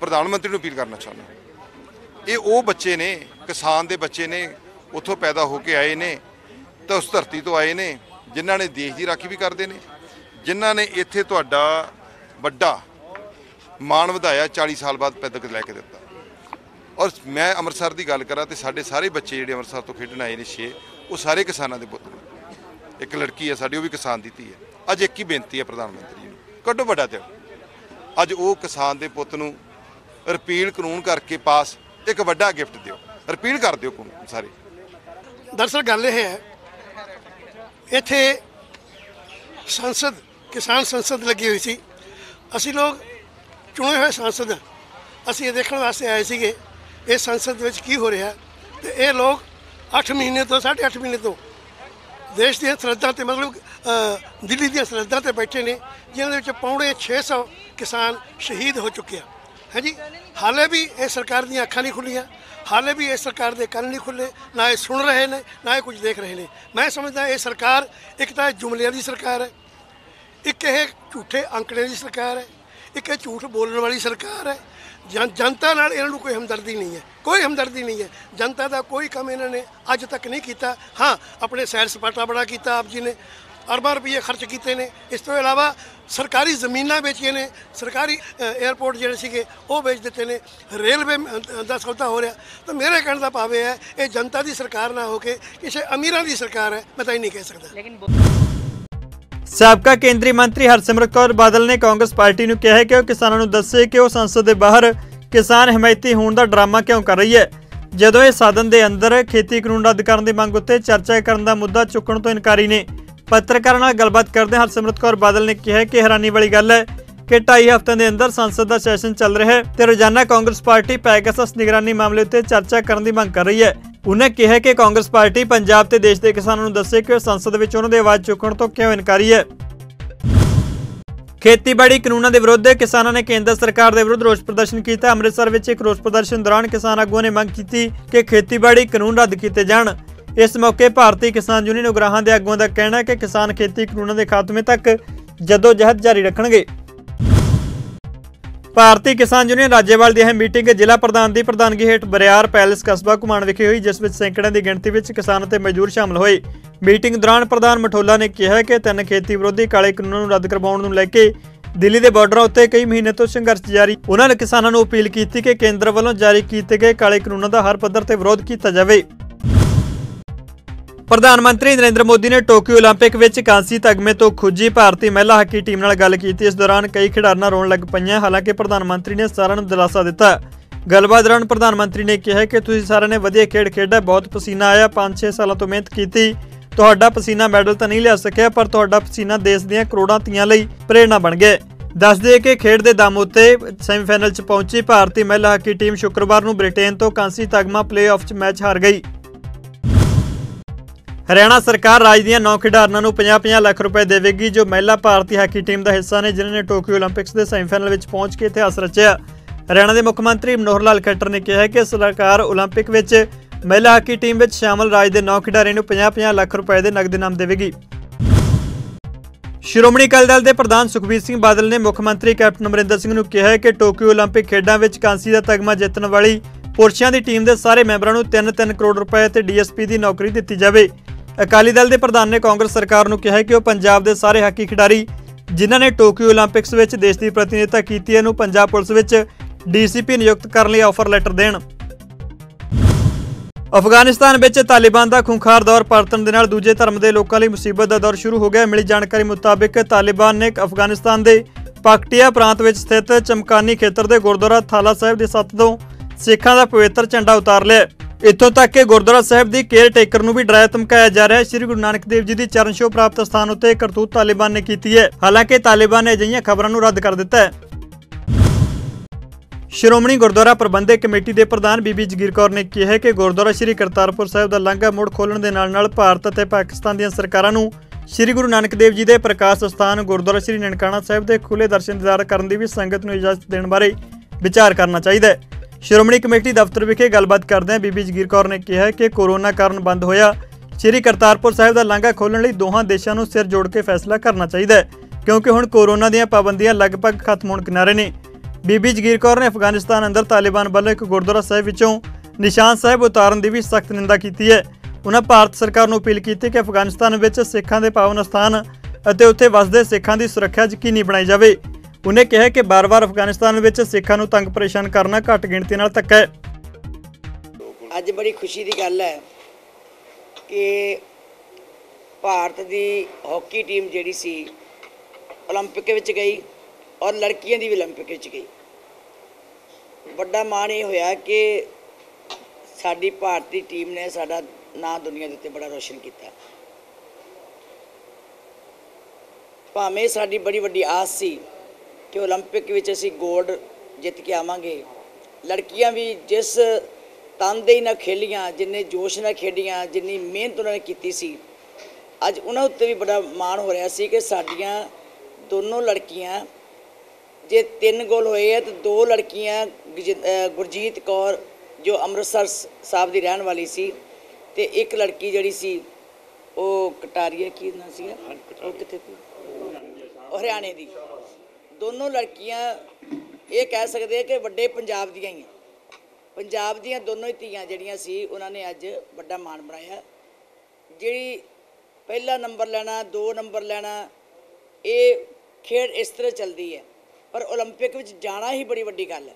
Speaker 6: ਪ੍ਰਧਾਨ ਮੰਤਰੀ ਨੂੰ ਅਪੀਲ ਕਰਨਾ ਚਾਹੁੰਦਾ ਇਹ ਉਹ ਬੱਚੇ ਨੇ ਕਿਸਾਨ ਦੇ ਬੱਚੇ ਨੇ ਉੱਥੋਂ ਪੈਦਾ ਹੋ ਕੇ ਆਏ ਨੇ ਤਾਂ ਉਸ ਧਰਤੀ ਤੋਂ ਆਏ ਨੇ ਜਿਨ੍ਹਾਂ ਨੇ ਦੇਸ਼ ਦੀ ਰਾਖੀ ਵੀ ਕਰਦੇ ਨੇ ਜਿਨ੍ਹਾਂ ਨੇ ਇੱਥੇ ਤੁਹਾਡਾ ਵੱਡਾ ਮਾਣ ਵਧਾਇਆ 40 ਸਾਲ ਬਾਅਦ ਪੈਦਾ ਲੈ ਕੇ ਦਿੱਤਾ ਔਰ ਮੈਂ ਅੰਮ੍ਰਿਤਸਰ ਦੀ ਗੱਲ ਕਰਾਂ ਤੇ ਸਾਡੇ ਸਾਰੇ ਬੱਚੇ ਜਿਹੜੇ ਅੰਮ੍ਰਿਤਸਰ ਤੋਂ ਖੇਡਣ ਆਏ ਨੇ ਛੇ, ਉਹ ਸਾਰੇ ਕਿਸਾਨਾਂ ਦੇ ਪੁੱਤ ਨੇ। ਇੱਕ ਲੜਕੀ ਹੈ ਸਾਡੀ, ਉਹ ਵੀ ਕਿਸਾਨ ਦੀ ਧੀ ਹੈ। ਅੱਜ ਇੱਕ ਹੀ ਬੇਨਤੀ ਹੈ ਪ੍ਰਧਾਨ ਮੰਤਰੀ ਜੀ ਨੂੰ, ਕੱਢੋ ਵੱਡਾ ਤੇ ਅੱਜ ਉਹ ਕਿਸਾਨ ਦੇ ਪੁੱਤ ਨੂੰ ਰਿਪੀਲ ਕਾਨੂੰਨ ਕਰਕੇ ਪਾਸ ਇੱਕ ਵੱਡਾ ਗਿਫਟ ਦਿਓ। ਰਿਪੀਲ ਕਰ ਦਿਓ ਕਾਨੂੰਨ ਸਾਰੇ।
Speaker 7: ਦਰਅਸਲ ਗੱਲ ਇਹ ਹੈ, ਇੱਥੇ ਸੰਸਦ, ਕਿਸਾਨ ਸੰਸਦ ਲੱਗੀ ਹੋਈ ਸੀ। ਅਸੀਂ ਲੋਕ ਚੁਣੇ ਹੋਏ ਸੰਸਦ, ਅਸੀਂ ਇਹ ਦੇਖਣ ਵਾਸਤੇ ਆਏ ਸੀਗੇ। ਇਹ ਸੰਸਦ ਵਿੱਚ ਕੀ ਹੋ ਰਿਹਾ ਤੇ ਇਹ ਲੋਕ 8 ਮਹੀਨੇ ਤੋਂ 8.5 ਮਹੀਨੇ ਤੋਂ ਦੇਸ਼ ਦੀਆਂ ਸਰਹੱਦਾਂ ਤੇ ਮਤਲਬ ਦਿੱਲੀ ਦੀਆਂ ਸਰਹੱਦਾਂ ਤੇ ਬੈਠੇ ਨੇ, ਜਿਨ੍ਹਾਂ ਦੇ ਵਿੱਚ ਪੌਣੇ 600 ਕਿਸਾਨ ਸ਼ਹੀਦ ਹੋ ਚੁੱਕੇ ਆ। ਹਾਂਜੀ ਹਾਲੇ ਵੀ ਇਹ ਸਰਕਾਰ ਦੀਆਂ ਅੱਖਾਂ ਨਹੀਂ ਖੁੱਲੀਆਂ। ਹਾਲੇ ਵੀ ਇਹ ਸਰਕਾਰ ਦੇ ਕੰਨ ਨਹੀਂ ਖੁੱਲੇ, ਨਾ ਇਹ ਸੁਣ ਰਹੇ ਨੇ, ਨਾ ਇਹ ਕੁਝ ਦੇਖ ਰਹੇ ਨੇ। ਮੈਂ ਸਮਝਦਾ ਇਹ ਸਰਕਾਰ ਇੱਕ ਤਾਂ ਜੁਮਲਿਆਂ ਦੀ ਸਰਕਾਰ ਹੈ, ਇੱਕ ਇਹ ਝੂਠੇ ਅੰਕੜਿਆਂ ਦੀ ਸਰਕਾਰ ਹੈ, ਇੱਕ ਇਹ ਝੂਠ ਬੋਲਣ ਵਾਲੀ ਸਰਕਾਰ ਹੈ ਜਨ ਜਨਤਾ ਨਾਲ ਇਹਨਾਂ ਨੂੰ ਕੋਈ ਹਮਦਰਦੀ ਨਹੀਂ ਹੈ। ਕੋਈ ਹਮਦਰਦੀ ਨਹੀਂ ਹੈ। ਜਨਤਾ ਦਾ ਕੋਈ ਕੰਮ ਇਹਨਾਂ ਨੇ ਅੱਜ ਤੱਕ ਨਹੀਂ ਕੀਤਾ। ਹਾਂ, ਆਪਣੇ ਸੈਰ ਸਪਾਟਾ ਬੜਾ ਕੀਤਾ ਆਪ ਜੀ ਨੇ। ਅਰਬਾਂ ਰੁਪਏ ਖਰਚ ਕੀਤੇ ਨੇ। ਇਸ ਤੋਂ ਇਲਾਵਾ ਸਰਕਾਰੀ ਜ਼ਮੀਨਾਂ ਵੇਚੀਆਂ ਨੇ। ਸਰਕਾਰੀ 에ਅਰਪੋਰਟ ਜਿਹੜੇ ਸੀਗੇ, ਉਹ ਵੇਚ ਦਿੱਤੇ ਨੇ। ਰੇਲਵੇ ਦਾ ਸੌਦਾ ਹੋ ਰਿਹਾ। ਤਾਂ ਮੇਰੇ ਕਹਿਣ ਦਾ ਭਾਵ ਇਹ ਹੈ, ਇਹ ਜਨਤਾ ਦੀ ਸਰਕਾਰ ਨਾ ਹੋ ਕੇ ਕਿਸੇ ਅਮੀਰਾਂ ਦੀ ਸਰਕਾਰ ਹੈ। ਮੈਂ ਤਾਂ ਇਹ ਨਹੀਂ ਕਹਿ ਸਕਦਾ।
Speaker 4: ਲੇਕਿਨ
Speaker 1: ਸਾਬਕਾ ਕੇਂਦਰੀ ਮੰਤਰੀ ਹਰਸਿਮਰਤ ਕੌਰ ਬਾਦਲ ਨੇ ਕਾਂਗਰਸ ਪਾਰਟੀ ਨੂੰ ਕਿਹਾ ਹੈ ਕਿ ਉਹ ਕਿਸਾਨਾਂ ਨੂੰ ਦੱਸੇ ਕਿ ਉਹ ਸੰਸਦ ਦੇ ਬਾਹਰ ਕਿਸਾਨ ਹਮਾਇਤੀ ਹੋਣ ਦਾ ਡਰਾਮਾ ਕਿਉਂ ਕਰ ਰਹੀ ਹੈ। ਜਦੋਂ ਇਹ ਸਦਨ ਦੇ ਅੰਦਰ ਖੇਤੀ ਕਾਨੂੰਨ ਰੱਦ ਕਰਨ ਦੀ ਮੰਗ ਉੱਤੇ ਚਰਚਾ ਕਰਨ ਦਾ ਮੁੱਦਾ ਚੁੱਕਣ ਤੋਂ ਇਨਕਾਰੀ ਨੇ, ਪੱਤਰਕਾਰਾਂ ਨਾਲ ਗੱਲਬਾਤ ਕਰਦੇ ਹਰਸਿਮਰਤ ਕੌਰ ਬਾਦਲ ਨੇ ਕਿਹਾ ਕਿ ਹੈਰਾਨੀ ਵਾਲੀ ਗੱਲ ਹੈ ਕਿ 2.5 ਹਫ਼ਤਿਆਂ ਦੇ ਅੰਦਰ ਸੰਸਦ ਦਾ ਸੈਸ਼ਨ ਚੱਲ ਰਿਹਾ ਹੈ ਤੇ ਰੋਜ਼ਾਨਾ ਕਾਂਗਰਸ ਪਾਰਟੀ ਪੈਗਾਸਸ ਨਿਗਰਾਨੀ ਮਾਮਲੇ ਉੱਤੇ ਚਰਚਾ ਕਰਨ ਦੀ ਮੰਗ ਕਰ ਰਹੀ ਹੈ। ਉਹਨੇ ਕਿਹਾ ਕਿ ਕਾਂਗਰਸ ਪਾਰਟੀ ਪੰਜਾਬ ਤੇ ਦੇਸ਼ ਦੇ ਕਿਸਾਨਾਂ ਨੂੰ ਦੱਸੇ ਕਿ ਉਹ ਸੰਸਦ ਵਿੱਚ ਉਹਨਾਂ ਦੀ ਆਵਾਜ਼ ਚੁੱਕਣ ਤੋਂ ਕਿਉਂ ਇਨਕਾਰੀ ਹੈ। ਖੇਤੀਬਾੜੀ ਕਾਨੂੰਨਾਂ ਦੇ ਵਿਰੁੱਧ ਕਿਸਾਨਾਂ ਨੇ ਕੇਂਦਰ ਸਰਕਾਰ ਦੇ ਵਿਰੁੱਧ ਰੋਸ ਪ੍ਰਦਰਸ਼ਨ ਕੀਤਾ। ਅੰਮ੍ਰਿਤਸਰ ਵਿੱਚ ਇੱਕ ਰੋਸ ਪ੍ਰਦਰਸ਼ਨ ਦੌਰਾਨ ਕਿਸਾਨ ਆਗੂਆਂ ਨੇ ਮੰਗ ਕੀਤੀ ਕਿ ਖੇਤੀਬਾੜੀ ਕਾਨੂੰਨ ਰੱਦ ਕੀਤੇ ਜਾਣ। ਇਸ ਮੌਕੇ ਭਾਰਤੀ ਕਿਸਾਨ ਯੂਨੀਅਨ ਉਗਰਾਹਾਂ ਦੇ ਆਗੂਆਂ ਦਾ ਕਹਿਣਾ ਹੈ ਕਿ ਕਿਸਾਨ ਖੇਤੀ ਕਾਨੂੰਨਾਂ ਦੇ ਖਾਤਮੇ ਤੱਕ ਜਦੋਜਹਿਦ ਜਾਰੀ ਰੱਖਣਗੇ। ਭਾਰਤੀ ਕਿਸਾਨ ਯੂਨੀਅਨ ਰਾਜੇਵਾਲ ਦੀ ਇਹ ਮੀਟਿੰਗ ਜ਼ਿਲ੍ਹਾ ਪ੍ਰਧਾਨ ਦੀ ਪ੍ਰਧਾਨਗੀ ਹੇਠ ਬਰਿਆਰ ਪੈਲਸ ਕਸਬਾ ਘੁਮਾਣ ਵਿਖੇ ਹੋਈ, ਜਿਸ ਵਿੱਚ ਸੈਂਕੜਿਆਂ ਦੀ ਗਿਣਤੀ ਵਿੱਚ ਕਿਸਾਨ ਅਤੇ ਮਜ਼ਦੂਰ ਸ਼ਾਮਲ ਹੋਏ। ਮੀਟਿੰਗ ਦੌਰਾਨ ਪ੍ਰਧਾਨ ਮਠੋਲਾ ਨੇ ਕਿਹਾ ਕਿ ਤਿੰਨ ਖੇਤੀ ਵਿਰੋਧੀ ਕਾਲੇ ਕਾਨੂੰਨਾਂ ਨੂੰ ਰੱਦ ਕਰਵਾਉਣ ਨੂੰ ਲੈ ਕੇ ਦਿੱਲੀ ਦੇ ਬਾਰਡਰਾਂ ਉੱਤੇ ਕਈ ਮਹੀਨੇ ਤੋਂ ਸੰਘਰਸ਼ ਜਾਰੀ। ਉਹਨਾਂ ਨੇ ਕਿਸਾਨਾਂ ਨੂੰ ਅਪੀਲ ਕੀਤੀ ਕਿ ਕੇਂਦਰ ਵੱਲੋਂ ਜਾਰੀ ਕੀਤੇ ਗਏ ਕਾਲੇ ਕਾਨੂੰਨਾਂ ਦਾ ਹਰ ਪੱਧਰ ਤੇ ਵਿਰੋਧ ਕੀਤਾ ਜਾਵੇ। ਪ੍ਰਧਾਨ ਮੰਤਰੀ ਨਰਿੰਦਰ ਮੋਦੀ ਨੇ ਟੋਕੀਓ 올림픽 ਵਿੱਚ ਕਾਂਸੀ ਤਗਮੇ ਤੋਂ ਖੁੱਜੀ ਭਾਰਤੀ ਮਹਿਲਾ ਹਾਕੀ ਟੀਮ ਨਾਲ ਗੱਲ ਕੀਤੀ ਇਸ ਦੌਰਾਨ ਕਈ ਖਿਡਾਰਨਾਂ ਰੋਣ ਲੱਗ ਪਈਆਂ ਹਾਲਾਂਕਿ ਪ੍ਰਧਾਨ ਮੰਤਰੀ ਨੇ ਸਾਰਿਆਂ ਨੂੰ ਦਿਲਾਸਾ ਦਿੱਤਾ ਗੱਲਬਾਤ ਦੌਰਾਨ ਪ੍ਰਧਾਨ ਮੰਤਰੀ ਨੇ ਕਿਹਾ ਕਿ ਤੁਸੀਂ ਸਾਰਿਆਂ ਨੇ ਵਧੀਆ ਖੇਡ ਖੇਡਿਆ ਬਹੁਤ ਪਸੀਨਾ ਆਇਆ 5-6 ਸਾਲਾਂ ਤੋਂ ਮਿਹਨਤ ਕੀਤੀ ਤੁਹਾਡਾ ਪਸੀਨਾ ਮੈਡਲ ਤਾਂ ਨਹੀਂ ਲਿਆ ਸਕਿਆ ਪਰ ਤੁਹਾਡਾ ਪਸੀਨਾ ਦੇਸ਼ ਦੀਆਂ ਕਰੋੜਾਂ ਧੀਆਂ ਲਈ ਪ੍ਰੇਰਣਾ ਬਣ ਗਿਆ ਦੱਸ ਦਈਏ ਕਿ ਖੇਡ ਦੇ ਦਮ ਉੱਤੇ ਸੈਮੀਫਾਈਨਲ 'ਚ ਪਹੁੰਚੀ ਭਾਰਤੀ ਮਹਿਲਾ ਹਾਕੀ ਟੀਮ ਸ਼ੁੱਕਰਵਾਰ ਨੂੰ ਬ੍ਰਿਟੇਨ ਤੋਂ ਕਾਂਸੀ ਤਗਮਾ ਪਲੇਆਫ 'ਚ ਮੈਚ ਹਾਰ ਗਈ ਹਰਿਆਣਾ ਸਰਕਾਰ ਰਾਜ ਦੀਆਂ ਨੌ ਖਿਡਾਰਨਾਂ ਨੂੰ 50-50 ਲੱਖ ਰੁਪਏ ਦੇਵੇਗੀ, ਜੋ ਮਹਿਲਾ ਭਾਰਤੀ ਹਾਕੀ ਟੀਮ ਦਾ ਹਿੱਸਾ ਨੇ, ਜਿਨ੍ਹਾਂ ਨੇ ਟੋਕੀਓ 올림픽ਸ ਦੇ ਸੈਮੀਫਾਈਨਲ ਵਿੱਚ ਪਹੁੰਚ ਕੇ ਇਤਿਹਾਸ ਰਚਿਆ। ਹਰਿਆਣਾ ਦੇ ਮੁੱਖ ਮੰਤਰੀ ਮਨੋਹਰ ਲਾਲ ਖੱਟਰ ਨੇ ਕਿਹਾ ਕਿ ਸਰਕਾਰ 올림픽 ਵਿੱਚ ਮਹਿਲਾ ਹਾਕੀ ਟੀਮ ਵਿੱਚ ਸ਼ਾਮਲ ਰਾਜ ਦੇ ਨੌ ਖਿਡਾਰੀਆਂ ਨੂੰ 50-50 ਲੱਖ ਰੁਪਏ ਦੇ ਨਕਦ ਇਨਾਮ ਦੇਵੇਗੀ। ਸ਼੍ਰੋਮਣੀ ਅਕਾਲੀ ਦਲ ਦੇ ਪ੍ਰਧਾਨ ਸੁਖਬੀਰ ਸਿੰਘ ਬਾਦਲ ਨੇ ਮੁੱਖ ਮੰਤਰੀ ਕੈਪਟਨ ਅਮਰਿੰਦਰ ਸਿੰਘ ਨੂੰ ਕਿਹਾ ਕਿ ਟੋਕੀਓ 올림픽 ਖੇਡਾਂ ਵਿੱਚ ਕਾਂਸੀ ਦਾ ਤਗਮਾ ਜਿੱਤਣ ਵਾਲੀ ਪੁਰਸ਼ਾਂ ਦੀ ਟੀਮ ਦੇ ਸਾਰੇ ਮੈਂਬਰਾਂ ਨੂੰ 3-3 ਕਰੋੜ ਰੁਪਏ ਤੇ ਡੀਐਸਪੀ ਦੀ ਨੌਕਰੀ ਦਿੱਤੀ ਜਾਵੇ। ਅਕਾਲੀ ਦਲ ਦੇ ਪ੍ਰਧਾਨ ਨੇ ਕਾਂਗਰਸ ਸਰਕਾਰ ਨੂੰ ਕਿਹਾ ਕਿ ਉਹ ਪੰਜਾਬ ਦੇ ਸਾਰੇ ਹਾਕੀ ਖਿਡਾਰੀ, ਜਿਨ੍ਹਾਂ ਨੇ ਟੋਕੀਓ ਓਲੰਪਿਕਸ ਵਿੱਚ ਦੇਸ਼ ਦੀ ਪ੍ਰਤੀਨਿਧਤਾ ਕੀਤੀ ਹੈ, ਨੂੰ ਪੰਜਾਬ ਪੁਲਿਸ ਵਿੱਚ ਡੀਸੀਪੀ ਨਿਯੁਕਤ ਕਰਨ ਲਈ ਆਫਰ ਲੈਟਰ ਦੇਣ। ਅਫਗਾਨਿਸਤਾਨ ਵਿੱਚ ਤਾਲਿਬਾਨ ਦਾ ਖੁੰਖਾਰ ਦੌਰ ਪਰਤਣ ਦੇ ਨਾਲ ਦੂਜੇ ਧਰਮ ਦੇ ਲੋਕਾਂ ਲਈ ਮੁਸੀਬਤ ਦਾ ਦੌਰ ਸ਼ੁਰੂ ਹੋ ਗਿਆ। ਮਿਲੀ ਜਾਣਕਾਰੀ ਮੁਤਾਬਕ, ਤਾਲਿਬਾਨ ਨੇ ਅਫਗਾਨਿਸਤਾਨ ਦੇ ਪਾਕਟਿਆ ਪ੍ਰਾਂਤ ਵਿੱਚ ਸਥਿਤ ਚਮਕਾਨੀ ਖੇਤਰ ਦੇ ਗੁਰਦੁਆਰਾ ਥਾਲਾ ਸਾਹਿਬ ਦੇ ਸੱਤ ਤੋਂ ਸਿੱਖਾਂ ਦਾ ਪਵਿੱਤਰ ਝੰਡਾ ਉਤਾਰ ਲਿਆ। ਇੱਥੋਂ ਤੱਕ ਕਿ ਗੁਰਦੁਆਰਾ ਸਾਹਿਬ ਦੀ ਕੇਅਰ ਟੇਕਰ ਨੂੰ ਵੀ ਡਰਾਇਆ ਧਮਕਾਇਆ ਜਾ ਰਿਹਾ ਹੈ। ਸ੍ਰੀ ਗੁਰੂ ਨਾਨਕ ਦੇਵ ਜੀ ਦੀ ਚਰਨ ਛੋਹ ਪ੍ਰਾਪਤ ਸਥਾਨ ਉੱਤੇ ਕਰਤੂਤ ਤਾਲਿਬਾਨ ਨੇ ਕੀਤੀ ਹੈ। ਹਾਲਾਂਕਿ ਤਾਲਿਬਾਨ ਨੇ ਅਜਿਹੀਆਂ ਖਬਰਾਂ ਨੂੰ ਰੱਦ ਕਰ ਦਿੱਤਾ ਹੈ। ਸ਼੍ਰੋਮਣੀ ਗੁਰਦੁਆਰਾ ਪ੍ਰਬੰਧਕ ਕਮੇਟੀ ਦੇ ਪ੍ਰਧਾਨ ਬੀਬੀ ਜਗੀਰ ਕੌਰ ਨੇ ਕਿਹਾ ਹੈ ਕਿ ਗੁਰਦੁਆਰਾ ਸ੍ਰੀ ਕਰਤਾਰਪੁਰ ਸਾਹਿਬ ਦਾ ਲਾਂਘਾ ਮੁੜ ਖੋਲਣ ਦੇ ਨਾਲ-ਨਾਲ ਭਾਰਤ ਅਤੇ ਪਾਕਿਸਤਾਨ ਦੀਆਂ ਸਰਕਾਰਾਂ ਨੂੰ ਸ੍ਰੀ ਗੁਰੂ ਨਾਨਕ ਦੇਵ ਜੀ ਦੇ ਪ੍ਰਕਾਸ਼ ਸਥਾਨ ਗੁਰਦੁਆਰਾ ਸ੍ਰੀ ਨਨਕਾਣਾ ਸਾਹਿਬ ਦੇ ਖੁੱਲੇ ਦਰਸ਼ਨ ਦੀਦਾਰ ਕਰਨ ਦੀ ਵੀ ਸੰਗਤ ਨੂੰ ਇਜਾਜ਼ਤ ਦੇਣ ਬਾਰੇ ਵਿਚਾਰ ਕਰਨਾ ਚਾਹੀਦਾ ਹੈ। ਸ਼੍ਰੋਮਣੀ ਕਮੇਟੀ ਦਫ਼ਤਰ ਵਿਖੇ ਗੱਲਬਾਤ ਕਰਦਿਆਂ ਬੀਬੀ ਜਗੀਰ ਕੌਰ ਨੇ ਕਿਹਾ ਕਿ ਕੋਰੋਨਾ ਕਾਰਨ ਬੰਦ ਹੋਇਆ। ਸ੍ਰੀ ਕਰਤਾਰਪੁਰ ਸਾਹਿਬ ਦਾ ਲਾਂਘਾ ਖੋਲਣ ਲਈ ਦੋਹਾਂ ਦੇਸ਼ਾਂ ਨੂੰ ਸਿਰ ਜੋੜ ਕੇ ਫੈਸਲਾ ਕਰਨਾ ਚਾਹੀਦਾ ਹੈ, ਕਿਉਂਕਿ ਹੁਣ ਕੋਰੋਨਾ ਦੀਆਂ ਪਾਬੰਦੀਆਂ ਲਗਭਗ ਖਤਮ ਹੋਣ ਕਿਨਾਰੇ ਨੇ। ਬੀਬੀ ਜਗੀਰ ਕੌਰ ਨੇ ਅਫਗਾਨਿਸਤਾਨ ਅੰਦਰ ਤਾਲਿਬਾਨ ਵੱਲੋਂ ਇੱਕ ਗੁਰਦੁਆਰਾ ਸਾਹਿਬ ਵਿੱਚੋਂ ਨਿਸ਼ਾਨ ਸਾਹਿਬ ਉਤਾਰਨ ਦੀ ਵੀ ਸਖਤ ਨਿੰਦਾ ਕੀਤੀ ਹੈ। ਉਹਨਾਂ ਭਾਰਤ ਸਰਕਾਰ ਨੂੰ ਅਪੀਲ ਕੀਤੀ ਕਿ ਅਫਗਾਨਿਸਤਾਨ ਵਿੱਚ ਸਿੱਖਾਂ ਦੇ ਪਾਵਨ ਸਥਾਨ ਅਤੇ ਉੱਥੇ ਵਸਦੇ ਸਿੱਖਾਂ ਦੀ ਸੁਰੱਖਿਆ ਯਕੀਨੀ ਬਣਾਈ ਜਾਵੇ। ਉਹਨੇ ਕਿਹਾ ਕਿ ਬਾਰ-ਬਾਰ ਅਫਗਾਨਿਸਤਾਨ ਵਿੱਚ ਸਿੱਖਾਂ ਨੂੰ ਤੰਗ ਪਰੇਸ਼ਾਨ ਕਰਨਾ ਘੱਟ ਗਿਣਤੀ ਨਾਲ ਧੱਕਾ ਹੈ
Speaker 8: ਅੱਜ ਬੜੀ ਖੁਸ਼ੀ ਦੀ ਗੱਲ ਹੈ ਕਿ ਭਾਰਤ ਦੀ ਹਾਕੀ ਟੀਮ ਜਿਹੜੀ ਸੀ 올림픽 ਵਿੱਚ ਗਈ ਔਰ ਲੜਕੀਆਂ ਦੀ ਵੀ 올림픽 ਵਿੱਚ ਗਈ ਵੱਡਾ ਮਾਣ ਇਹ ਹੋਇਆ ਕਿ ਸਾਡੀ ਭਾਰਤੀ ਟੀਮ ਨੇ ਸਾਡਾ ਨਾਂ ਦੁਨੀਆ ਦੇ ਉੱਤੇ ਬੜਾ ਰੋਸ਼ਨ ਕੀਤਾ ਭਾਵੇਂ ਸਾਡੀ ਬੜੀ ਵੱਡੀ ਆਸ ਸੀ ਕਿ 올림픽 ਵਿੱਚ ਅਸੀਂ 골ਡ ਜਿੱਤ ਕੇ ਆਵਾਂਗੇ। ਲੜਕੀਆਂ ਵੀ ਜਿਸ ਤਨਦੇਹੀ ਨਾਲ ਖੇਲੀਆਂ ਜਿੰਨੇ ਜੋਸ਼ ਨਾਲ ਖੇਡੀਆਂ ਜਿੰਨੀ ਮਿਹਨਤ ਉਹਨਾਂ ਨੇ ਕੀਤੀ ਸੀ ਅੱਜ ਉਹਨਾਂ ਉੱਤੇ ਵੀ ਬੜਾ ਮਾਣ ਹੋ ਰਿਹਾ ਸੀ ਕਿ ਸਾਡੀਆਂ ਦੋਨੋਂ ਲੜਕੀਆਂ ਜੇ ਤਿੰਨ ਗੋਲ ਹੋਏ ਹੈ ਤਾਂ ਦੋ ਲੜਕੀਆਂ ਗੁਰਜੀਤ ਕੌਰ ਜੋ ਅੰਮ੍ਰਿਤਸਰ ਸਾਹਿਬ ਦੀ ਰਹਿਣ ਵਾਲੀ ਸੀ ਤੇ ਇੱਕ ਲੜਕੀ ਜਿਹੜੀ ਸੀ ਉਹ ਕਟਾਰੀਆ ਕੀ ਨਾਂ ਸੀ? ਉਹ ਕਿਤੇ ਹਰਿਆਣੇ ਦੀ। ਦੋਨੋਂ ਲੜਕੀਆਂ ਇਹ ਕਹਿ ਸਕਦੇ ਆ ਕਿ ਵੱਡੇ ਪੰਜਾਬ ਦੀਆਂ ਹੀ ਆ ਪੰਜਾਬ ਦੀਆਂ ਦੋਨੋਂ ਹੀ ਧੀਆਂ ਜਿਹੜੀਆਂ ਸੀ ਉਹਨਾਂ ਨੇ ਅੱਜ ਵੱਡਾ ਮਾਣ ਬਣਾਇਆ ਜਿਹੜੀ ਪਹਿਲਾ ਨੰਬਰ ਲੈਣਾ ਦੋ ਨੰਬਰ ਲੈਣਾ ਇਹ ਖੇਡ ਇਸ ਤਰ੍ਹਾਂ ਚੱਲਦੀ ਹੈ ਪਰ 올림픽 ਵਿੱਚ ਜਾਣਾ ਹੀ ਬੜੀ ਵੱਡੀ ਗੱਲ ਹੈ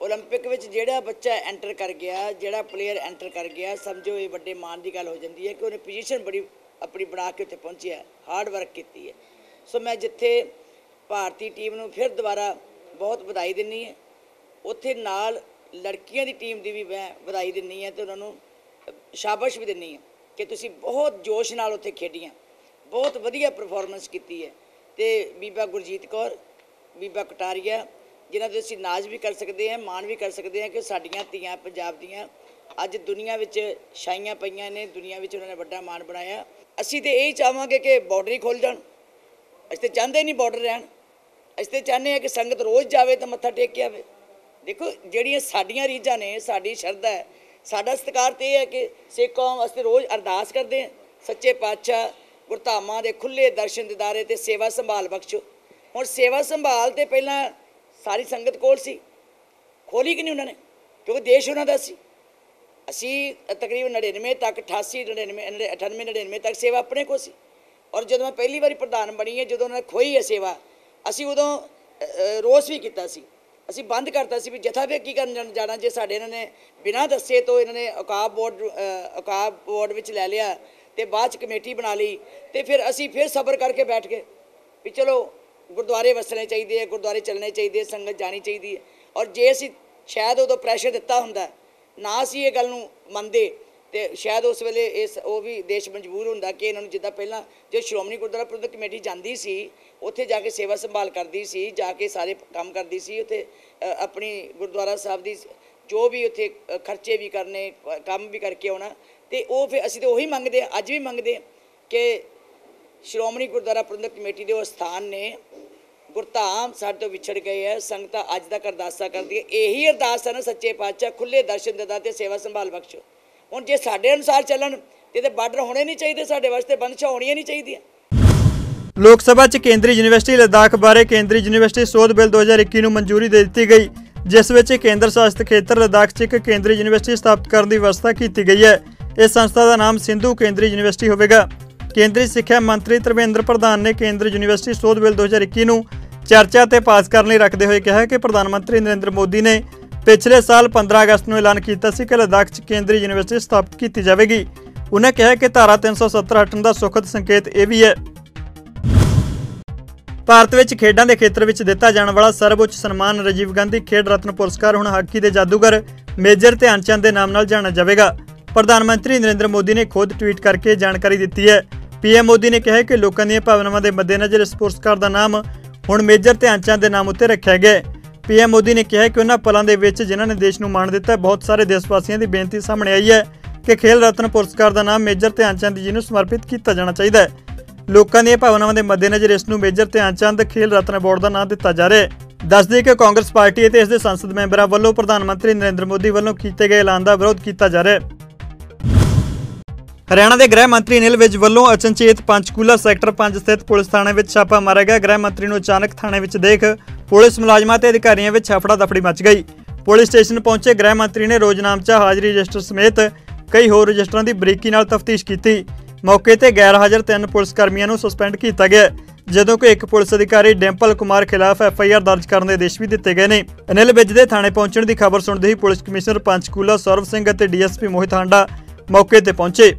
Speaker 8: 올림픽 ਵਿੱਚ ਜਿਹੜਾ ਬੱਚਾ ਐਂਟਰ ਕਰ ਗਿਆ ਜਿਹੜਾ ਪਲੇਅਰ ਐਂਟਰ ਕਰ ਗਿਆ ਸਮਝੋ ਇਹ ਵੱਡੇ ਮਾਣ ਦੀ ਗੱਲ ਹੋ ਜਾਂਦੀ ਹੈ ਕਿ ਉਹਨੇ ਪੋਜੀਸ਼ਨ ਬੜੀ ਆਪਣੀ ਬਣਾ ਕੇ ਉੱਥੇ ਪਹੁੰਚਿਆ ਹਾਰਡ ਵਰਕ ਕੀਤੀ ਹੈ ਸੋ ਮੈਂ ਜਿੱਥੇ ਭਾਰਤੀ ਟੀਮ ਨੂੰ ਫਿਰ ਦੁਬਾਰਾ ਬਹੁਤ ਵਧਾਈ ਦਿੰਨੀ ਹੈ। ਉੱਥੇ ਨਾਲ ਲੜਕੀਆਂ ਦੀ ਟੀਮ ਦੀ ਵੀ ਮੈਂ ਵਧਾਈ ਦਿੰਨੀ ਹੈ ਤੇ ਉਹਨਾਂ ਨੂੰ ਸ਼ਾਬਾਸ਼ ਵੀ ਦਿੰਨੀ ਹੈ ਕਿ ਤੁਸੀਂ ਬਹੁਤ ਜੋਸ਼ ਨਾਲ ਉੱਥੇ ਖੇਡੀਆਂ। ਬਹੁਤ ਵਧੀਆ ਪਰਫਾਰਮੈਂਸ ਕੀਤੀ ਹੈ। ਤੇ ਬੀਬਾ ਗੁਰਜੀਤ ਕੌਰ, ਬੀਬਾ ਕਟਾਰੀਆ, ਜਿਨ੍ਹਾਂ ਦੇ ਅਸੀਂ ਨਾਜ਼ ਵੀ ਕਰ ਸਕਦੇ ਹਾਂ, ਮਾਣ ਵੀ ਕਰ ਸਕਦੇ ਹਾਂ ਕਿ ਸਾਡੀਆਂ ਧੀਆਂ ਪੰਜਾਬ ਦੀਆਂ ਅੱਜ ਦੁਨੀਆ ਵਿੱਚ ਛਾਈਆਂ ਪਈਆਂ ਨੇ, ਦੁਨੀਆ ਵਿੱਚ ਉਹਨਾਂ ਨੇ ਵੱਡਾ ਮਾਣ ਬਣਾਇਆ। ਅਸੀਂ ਤੇ ਇਹ ਹੀ ਚਾਹਾਂਗੇ ਕਿ ਬਾਰਡਰ ਹੀ ਖੁੱਲ ਜਾਣ। ਅਸੀਂ ਤੇ ਚਾਹੁੰਦੇ ਨਹੀਂ ਬਾਰਡਰ ਰਹਿਣ। ਅਸੀਂ ਤੇ ਚਾਹੁੰਦੇ ਹਾਂ ਕਿ ਸੰਗਤ ਰੋਜ਼ ਜਾਵੇ ਤਾਂ ਮੱਥਾ ਟੇਕ ਕੇ ਆਵੇ। ਦੇਖੋ, ਜਿਹੜੀਆਂ ਸਾਡੀਆਂ ਰੀਝਾਂ ਨੇ, ਸਾਡੀ ਸ਼ਰਧਾ ਹੈ, ਸਾਡਾ ਸਤਿਕਾਰ ਤੇ ਇਹ ਹੈ ਕਿ ਸਿੱਖ ਕੌਮ ਵਾਸਤੇ ਰੋਜ਼ ਅਰਦਾਸ ਕਰਦੇ ਹਾਂ, ਸੱਚੇ ਪਾਤਸ਼ਾਹ, ਗੁਰਧਾਮਾਂ ਦੇ ਖੁੱਲੇ ਦਰਸ਼ਨ ਦਿਦਾਰੇ ਤੇ ਸੇਵਾ ਸੰਭਾਲ ਬਖਸ਼ੋ। ਹੁਣ ਸੇਵਾ ਸੰਭਾਲ ਤੇ ਪਹਿਲਾਂ ਸਾਰੀ ਸੰਗਤ ਕੋਲ ਸੀ। ਖੋਲੀ ਕਿ ਨਹੀਂ ਉਹਨਾਂ ਨੇ? ਕਿਉਂਕਿ ਦੇਸ਼ ਉਹਨਾਂ ਦਾ ਸੀ। ਅਸੀਂ ਤਕਰੀਬਨ 99 ਤੱਕ 88 99 98 99 ਤੱਕ ਸੇਵਾ ਆਪਣੇ ਕੋਲ ਸੀ। ਔਰ ਜਦੋਂ ਮੈਂ ਪਹਿਲੀ ਵਾਰੀ ਪ੍ਰਧਾਨ ਬਣੀ ਹੈ, ਜਦੋਂ ਉਹਨਾਂ ਨੇ ਖੋਈ ਹੈ ਸੇਵਾ, ਅਸੀਂ ਉਦੋਂ ਰੋਸ ਵੀ ਕੀਤਾ ਸੀ। ਅਸੀਂ ਬੰਦ ਕਰਤਾ ਸੀ ਵੀ ਜਥਾ ਵੇ ਕੀ ਕਰਨ ਜਾਣਾ ਜੇ ਸਾਡੇ ਇਹਨਾਂ ਨੇ ਬਿਨਾਂ ਦੱਸੇ ਤੋਂ ਇਹਨਾਂ ਨੇ ਔਕਾਬ ਬੋਰਡ ਔਕਾਬ ਬੋਰਡ ਵਿੱਚ ਲੈ ਲਿਆ ਤੇ ਬਾਅਦ ਚ ਕਮੇਟੀ ਬਣਾ ਲਈ ਤੇ ਫਿਰ ਅਸੀਂ ਫਿਰ ਸਬਰ ਕਰਕੇ ਬੈਠ ਗਏ ਵੀ ਚਲੋ ਗੁਰਦੁਆਰੇ ਵਸਣੇ ਚਾਹੀਦੇ ਆ, ਗੁਰਦੁਆਰੇ ਚੱਲਣੇ ਚਾਹੀਦੇ ਆ, ਸੰਗਤ ਜਾਣੀ ਚਾਹੀਦੀ ਹੈ। ਔਰ ਜੇ ਅਸੀਂ ਸ਼ਾਇਦ ਉਦੋਂ ਪ੍ਰੈਸ਼ਰ ਦਿੱਤਾ ਹੁੰਦਾ, ਨਾ ਅਸੀਂ ਇਹ ਗੱਲ ਨੂੰ ਮੰਨਦੇ ਤੇ ਸ਼ਾਇਦ ਉਸ ਵੇਲੇ ਇਸ ਉਹ ਵੀ ਦੇਸ਼ ਮਜਬੂਰ ਹੁੰਦਾ ਕਿ ਇਹਨਾਂ ਨੂੰ ਜਿੱਦਾਂ ਪਹਿਲਾਂ ਜੇ ਸ਼੍ਰੋਮਣੀ ਗੁਰਦੁਆਰਾ ਪ੍ਰਬੰਧਕ ਕਮੇਟੀ ਜਾਂਦੀ ਸੀ, ਉੱਥੇ ਜਾ ਕੇ ਸੇਵਾ ਸੰਭਾਲ ਕਰਦੀ ਸੀ, ਜਾ ਕੇ ਸਾਰੇ ਕੰਮ ਕਰਦੀ ਸੀ, ਉੱਥੇ ਆਪਣੀ ਗੁਰਦੁਆਰਾ ਸਾਹਿਬ ਦੀ ਜੋ ਵੀ ਉੱਥੇ ਖਰਚੇ ਵੀ ਕਰਨੇ ਕੰਮ ਵੀ ਕਰਕੇ ਆਉਣਾ, ਤੇ ਉਹ ਫਿਰ ਅਸੀਂ ਤਾਂ ਉਹੀ ਮੰਗਦੇ ਆ ਅੱਜ ਵੀ ਮੰਗਦੇ ਆ ਕਿ ਸ਼੍ਰੋਮਣੀ ਗੁਰਦੁਆਰਾ ਪ੍ਰਬੰਧਕ ਕਮੇਟੀ ਦੇ ਉਹ ਸਥਾਨ ਨੇ, ਗੁਰਧਾਮ ਸਾਡੇ ਤੋਂ ਵਿਛੜ ਗਏ ਹੈ, ਸੰਗਤਾਂ ਅੱਜ ਤੱਕ ਅਰਦਾਸਾਂ ਕਰਦੀ ਹੈ ਇਹੀ ਅਰਦਾਸ ਹੈ ਨਾ ਸੱਚੇ ਪਾਤਸ਼ਾਹ ਖੁੱਲੇ ਦਰਸ਼ਨ ਦੇਦਾ ਤੇ ਸੇਵਾ ਸੰਭਾਲ ਬਖਸ਼ੋ। ਹੁਣ ਜੇ ਸਾਡੇ ਅਨੁਸਾਰ ਚੱਲਣ ਤੇ ਤੇ ਬਾਰਡਰ ਹੋਣੇ ਨਹੀਂ ਚਾਹੀਦੇ, ਸਾਡੇ ਵਾਸਤੇ ਬੰਦਸ਼ਾਂ ਹੋਣੀਆਂ ਨਹੀਂ ਚਾਹੀਦੀਆਂ।
Speaker 1: ਲੋਕ ਸਭਾ 'ਚ ਕੇਂਦਰੀ ਯੂਨੀਵਰਸਿਟੀ ਲਦਾਖ ਬਾਰੇ ਕੇਂਦਰੀ ਯੂਨੀਵਰਸਿਟੀ ਸੋਧ ਬਿੱਲ 2021 ਨੂੰ ਮਨਜ਼ੂਰੀ ਦੇ ਦਿੱਤੀ ਗਈ, ਜਿਸ ਵਿੱਚ ਕੇਂਦਰ ਸ਼ਾਸਿਤ ਖੇਤਰ ਲਦਾਖ 'ਚ ਇੱਕ ਕੇਂਦਰੀ ਯੂਨੀਵਰਸਿਟੀ ਸਥਾਪਿਤ ਕਰਨ ਦੀ ਵਿਵਸਥਾ ਕੀਤੀ ਗਈ ਹੈ। ਇਸ ਸੰਸਥਾ ਦਾ ਨਾਮ ਸਿੰਧੂ ਕੇਂਦਰੀ ਯੂਨੀਵਰਸਿਟੀ ਹੋਵੇਗਾ। ਕੇਂਦਰੀ ਸਿੱਖਿਆ ਮੰਤਰੀ ਧਰਮੇਂਦਰ ਪ੍ਰਧਾਨ ਨੇ ਕੇਂਦਰੀ ਯੂਨੀਵਰਸਿਟੀ ਸੋਧ ਬਿੱਲ 2021 ਨੂੰ ਚਰਚਾ ਤੇ ਪਾਸ ਕਰਨ ਲਈ ਰੱਖਦੇ ਹੋਏ ਕਿਹਾ ਕਿ ਪ੍ਰਧਾਨ ਮੰਤਰੀ ਨਰਿੰਦਰ ਮੋਦੀ ਨੇ ਪਿਛਲੇ ਸਾਲ 15 ਅਗਸਤ ਨੂੰ ਐਲਾਨ ਕੀਤਾ ਸੀ ਕਿ ਲਦਾਖ 'ਚ ਕੇਂਦਰੀ ਯੂਨੀਵਰਸਿਟੀ ਸਥਾਪਿਤ ਕੀਤੀ ਜਾਵੇਗੀ। ਉਹਨਾਂ ਕਿਹਾ ਕਿ ਧਾਰਾ 370 ਹਟਣ ਦਾ ਸੁਖਦ ਸੰਕੇਤ ਇਹ ਵੀ ਹੈ। ਭਾਰਤ ਵਿੱਚ ਖੇਡਾਂ ਦੇ ਖੇਤਰ ਵਿੱਚ ਦਿੱਤਾ ਜਾਣ ਵਾਲਾ ਸਰਵਉੱਚ ਸਨਮਾਨ ਰਾਜੀਵ ਗਾਂਧੀ ਖੇਡ ਰਤਨ ਪੁਰਸਕਾਰ ਹੁਣ ਹਾਕੀ ਦੇ ਜਾਦੂਗਰ ਮੇਜਰ ਧਿਆਨਚੰਦ ਦੇ ਨਾਮ ਨਾਲ ਜਾਣਿਆ ਜਾਵੇਗਾ। ਪ੍ਰਧਾਨ ਮੰਤਰੀ ਨਰਿੰਦਰ ਮੋਦੀ ਨੇ ਖੁਦ ਟਵੀਟ ਕਰਕੇ ਜਾਣਕਾਰੀ ਦਿੱਤੀ ਹੈ। ਪੀਐਮ ਮੋਦੀ ਨੇ ਕਿਹਾ ਕਿ ਲੋਕਾਂ ਦੀਆਂ ਭਾਵਨਾਵਾਂ ਦੇ ਮੱਦੇਨਜ਼ਰ ਇਸ ਪੁਰਸਕਾਰ ਦਾ ਨਾਮ ਹੁਣ ਮੇਜਰ ਧਿਆਨਚੰਦ ਦੇ ਨਾਮ ਉੱਤੇ ਰੱਖਿਆ ਗਿਆ ਹੈ। ਪੀਐਮ ਮੋਦੀ ਨੇ ਕਿਹਾ ਕਿ ਉਹਨਾਂ ਪਲਾਂ ਦੇ ਵਿੱਚ ਜਿਨ੍ਹਾਂ ਨੇ ਦੇਸ਼ ਨੂੰ ਮਾਣ ਦਿੱਤਾ ਬਹੁਤ ਸਾਰੇ ਦੇਸ਼ ਵਾਸੀਆਂ ਦੀ ਬੇਨਤੀ ਸਾਹਮਣੇ ਆਈ ਹੈ ਕਿ ਖੇਲ ਰਤਨ ਪੁਰਸਕਾਰ ਦਾ ਨਾਮ ਮੇਜਰ ਧਿਆਨ ਚੰਦ ਜੀ ਨੂੰ ਸਮਰਪਿਤ ਕੀਤਾ ਜਾਣਾ ਚਾਹੀਦਾ ਹੈ। ਲੋਕਾਂ ਦੀਆਂ ਭਾਵਨਾਵਾਂ ਦੇ ਮੱਦੇਨਜ਼ਰ ਇਸ ਨੂੰ ਮੇਜਰ ਧਿਆਨ ਚੰਦ ਖੇਲ ਰਤਨ ਅਵਾਰਡ ਦਾ ਨਾਮ ਦਿੱਤਾ ਜਾ ਰਿਹਾ ਹੈ। ਦੱਸਦੇ ਕਿ ਕਾਂਗਰਸ ਪਾਰਟੀ ਅਤੇ ਇਸ ਦੇ ਸੰਸਦ ਮੈਂਬਰਾਂ ਵੱਲੋਂ ਪ੍ਰਧਾਨ ਮੰਤਰੀ ਨਰਿੰਦਰ ਮੋਦੀ ਵੱਲੋਂ ਕੀਤੇ ਗਏ ਐਲਾਨ ਦਾ ਵਿਰੋਧ ਕੀਤਾ ਜਾ ਰਿਹਾ ਹੈ। ਹਰਿਆਣਾ ਦੇ ਗ੍ਰਹਿ ਮੰਤਰੀ ਅਨਿਲ ਵਿਜ ਵੱਲੋਂ ਅਚਨਚੇਤ ਪੰਚਕੂਲਾ ਸੈਕਟਰ 5 ਸਥਿਤ ਪੁਲਿਸ ਥਾਣੇ ਵਿੱਚ ਛਾਪਾ ਮਾਰਿਆ ਗਿਆ। ਗ੍ਰਹਿ ਮੰਤਰੀ ਨੂੰ ਅਚਾਨਕ ਥਾਣੇ ਵਿੱਚ ਦੇਖ ਪੁਲਿਸ ਮੁਲਾਜ਼ਮਾਂ ਤੇ ਅਧਿਕਾਰੀਆਂ ਵਿੱਚ ਹਫੜਾ ਦਫੜੀ ਮਚ ਗਈ। ਪੁਲਿਸ ਸਟੇਸ਼ਨ ਪਹੁੰਚੇ ਗ੍ਰਹਿ ਮੰਤਰੀ ਨੇ ਰੋਜ਼ਨਾਮਚਾ ਹਾਜ਼ਰੀ ਰਜਿਸਟਰ ਸਮੇਤ ਕਈ ਹੋਰ ਰਜਿਸਟਰਾਂ ਦੀ ਬਰੀਕੀ ਨਾਲ ਤਫਤੀਸ਼ ਕੀਤੀ। ਮੌਕੇ ਤੇ ਗੈਰ ਹਾਜ਼ਰ ਤਿੰਨ ਪੁਲਿਸ ਕਰਮੀਆਂ ਨੂੰ ਸਸਪੈਂਡ ਕੀਤਾ ਗਿਆ। ਜਦੋਂ ਕਿ ਇੱਕ ਪੁਲਿਸ ਅਧਿਕਾਰੀ ਡਿੰਪਲ ਕੁਮਾਰ ਖਿਲਾਫ ਐਫ ਆਈ ਆਰ ਦਰਜ ਕਰਨ ਦੇ ਆਦੇਸ਼ ਵੀ ਦਿੱਤੇ ਗਏ ਨੇ। ਅਨਿਲ ਵਿਜ ਦੇ ਥਾਣੇ ਪਹੁੰਚਣ ਦੀ ਖਬਰ ਸੁਣਦੇ ਹੀ ਪੁਲਿਸ ਕਮਿਸ਼ਨਰ ਪੰਚਕੂਲਾ ਸੌਰਵ ਸਿੰਘ ਅਤੇ ਡੀਐਸਪੀ ਮੋਹਿਤ ਹਾਂਡਾ ਮੌਕੇ ਤੇ ਪਹੁੰਚੇ।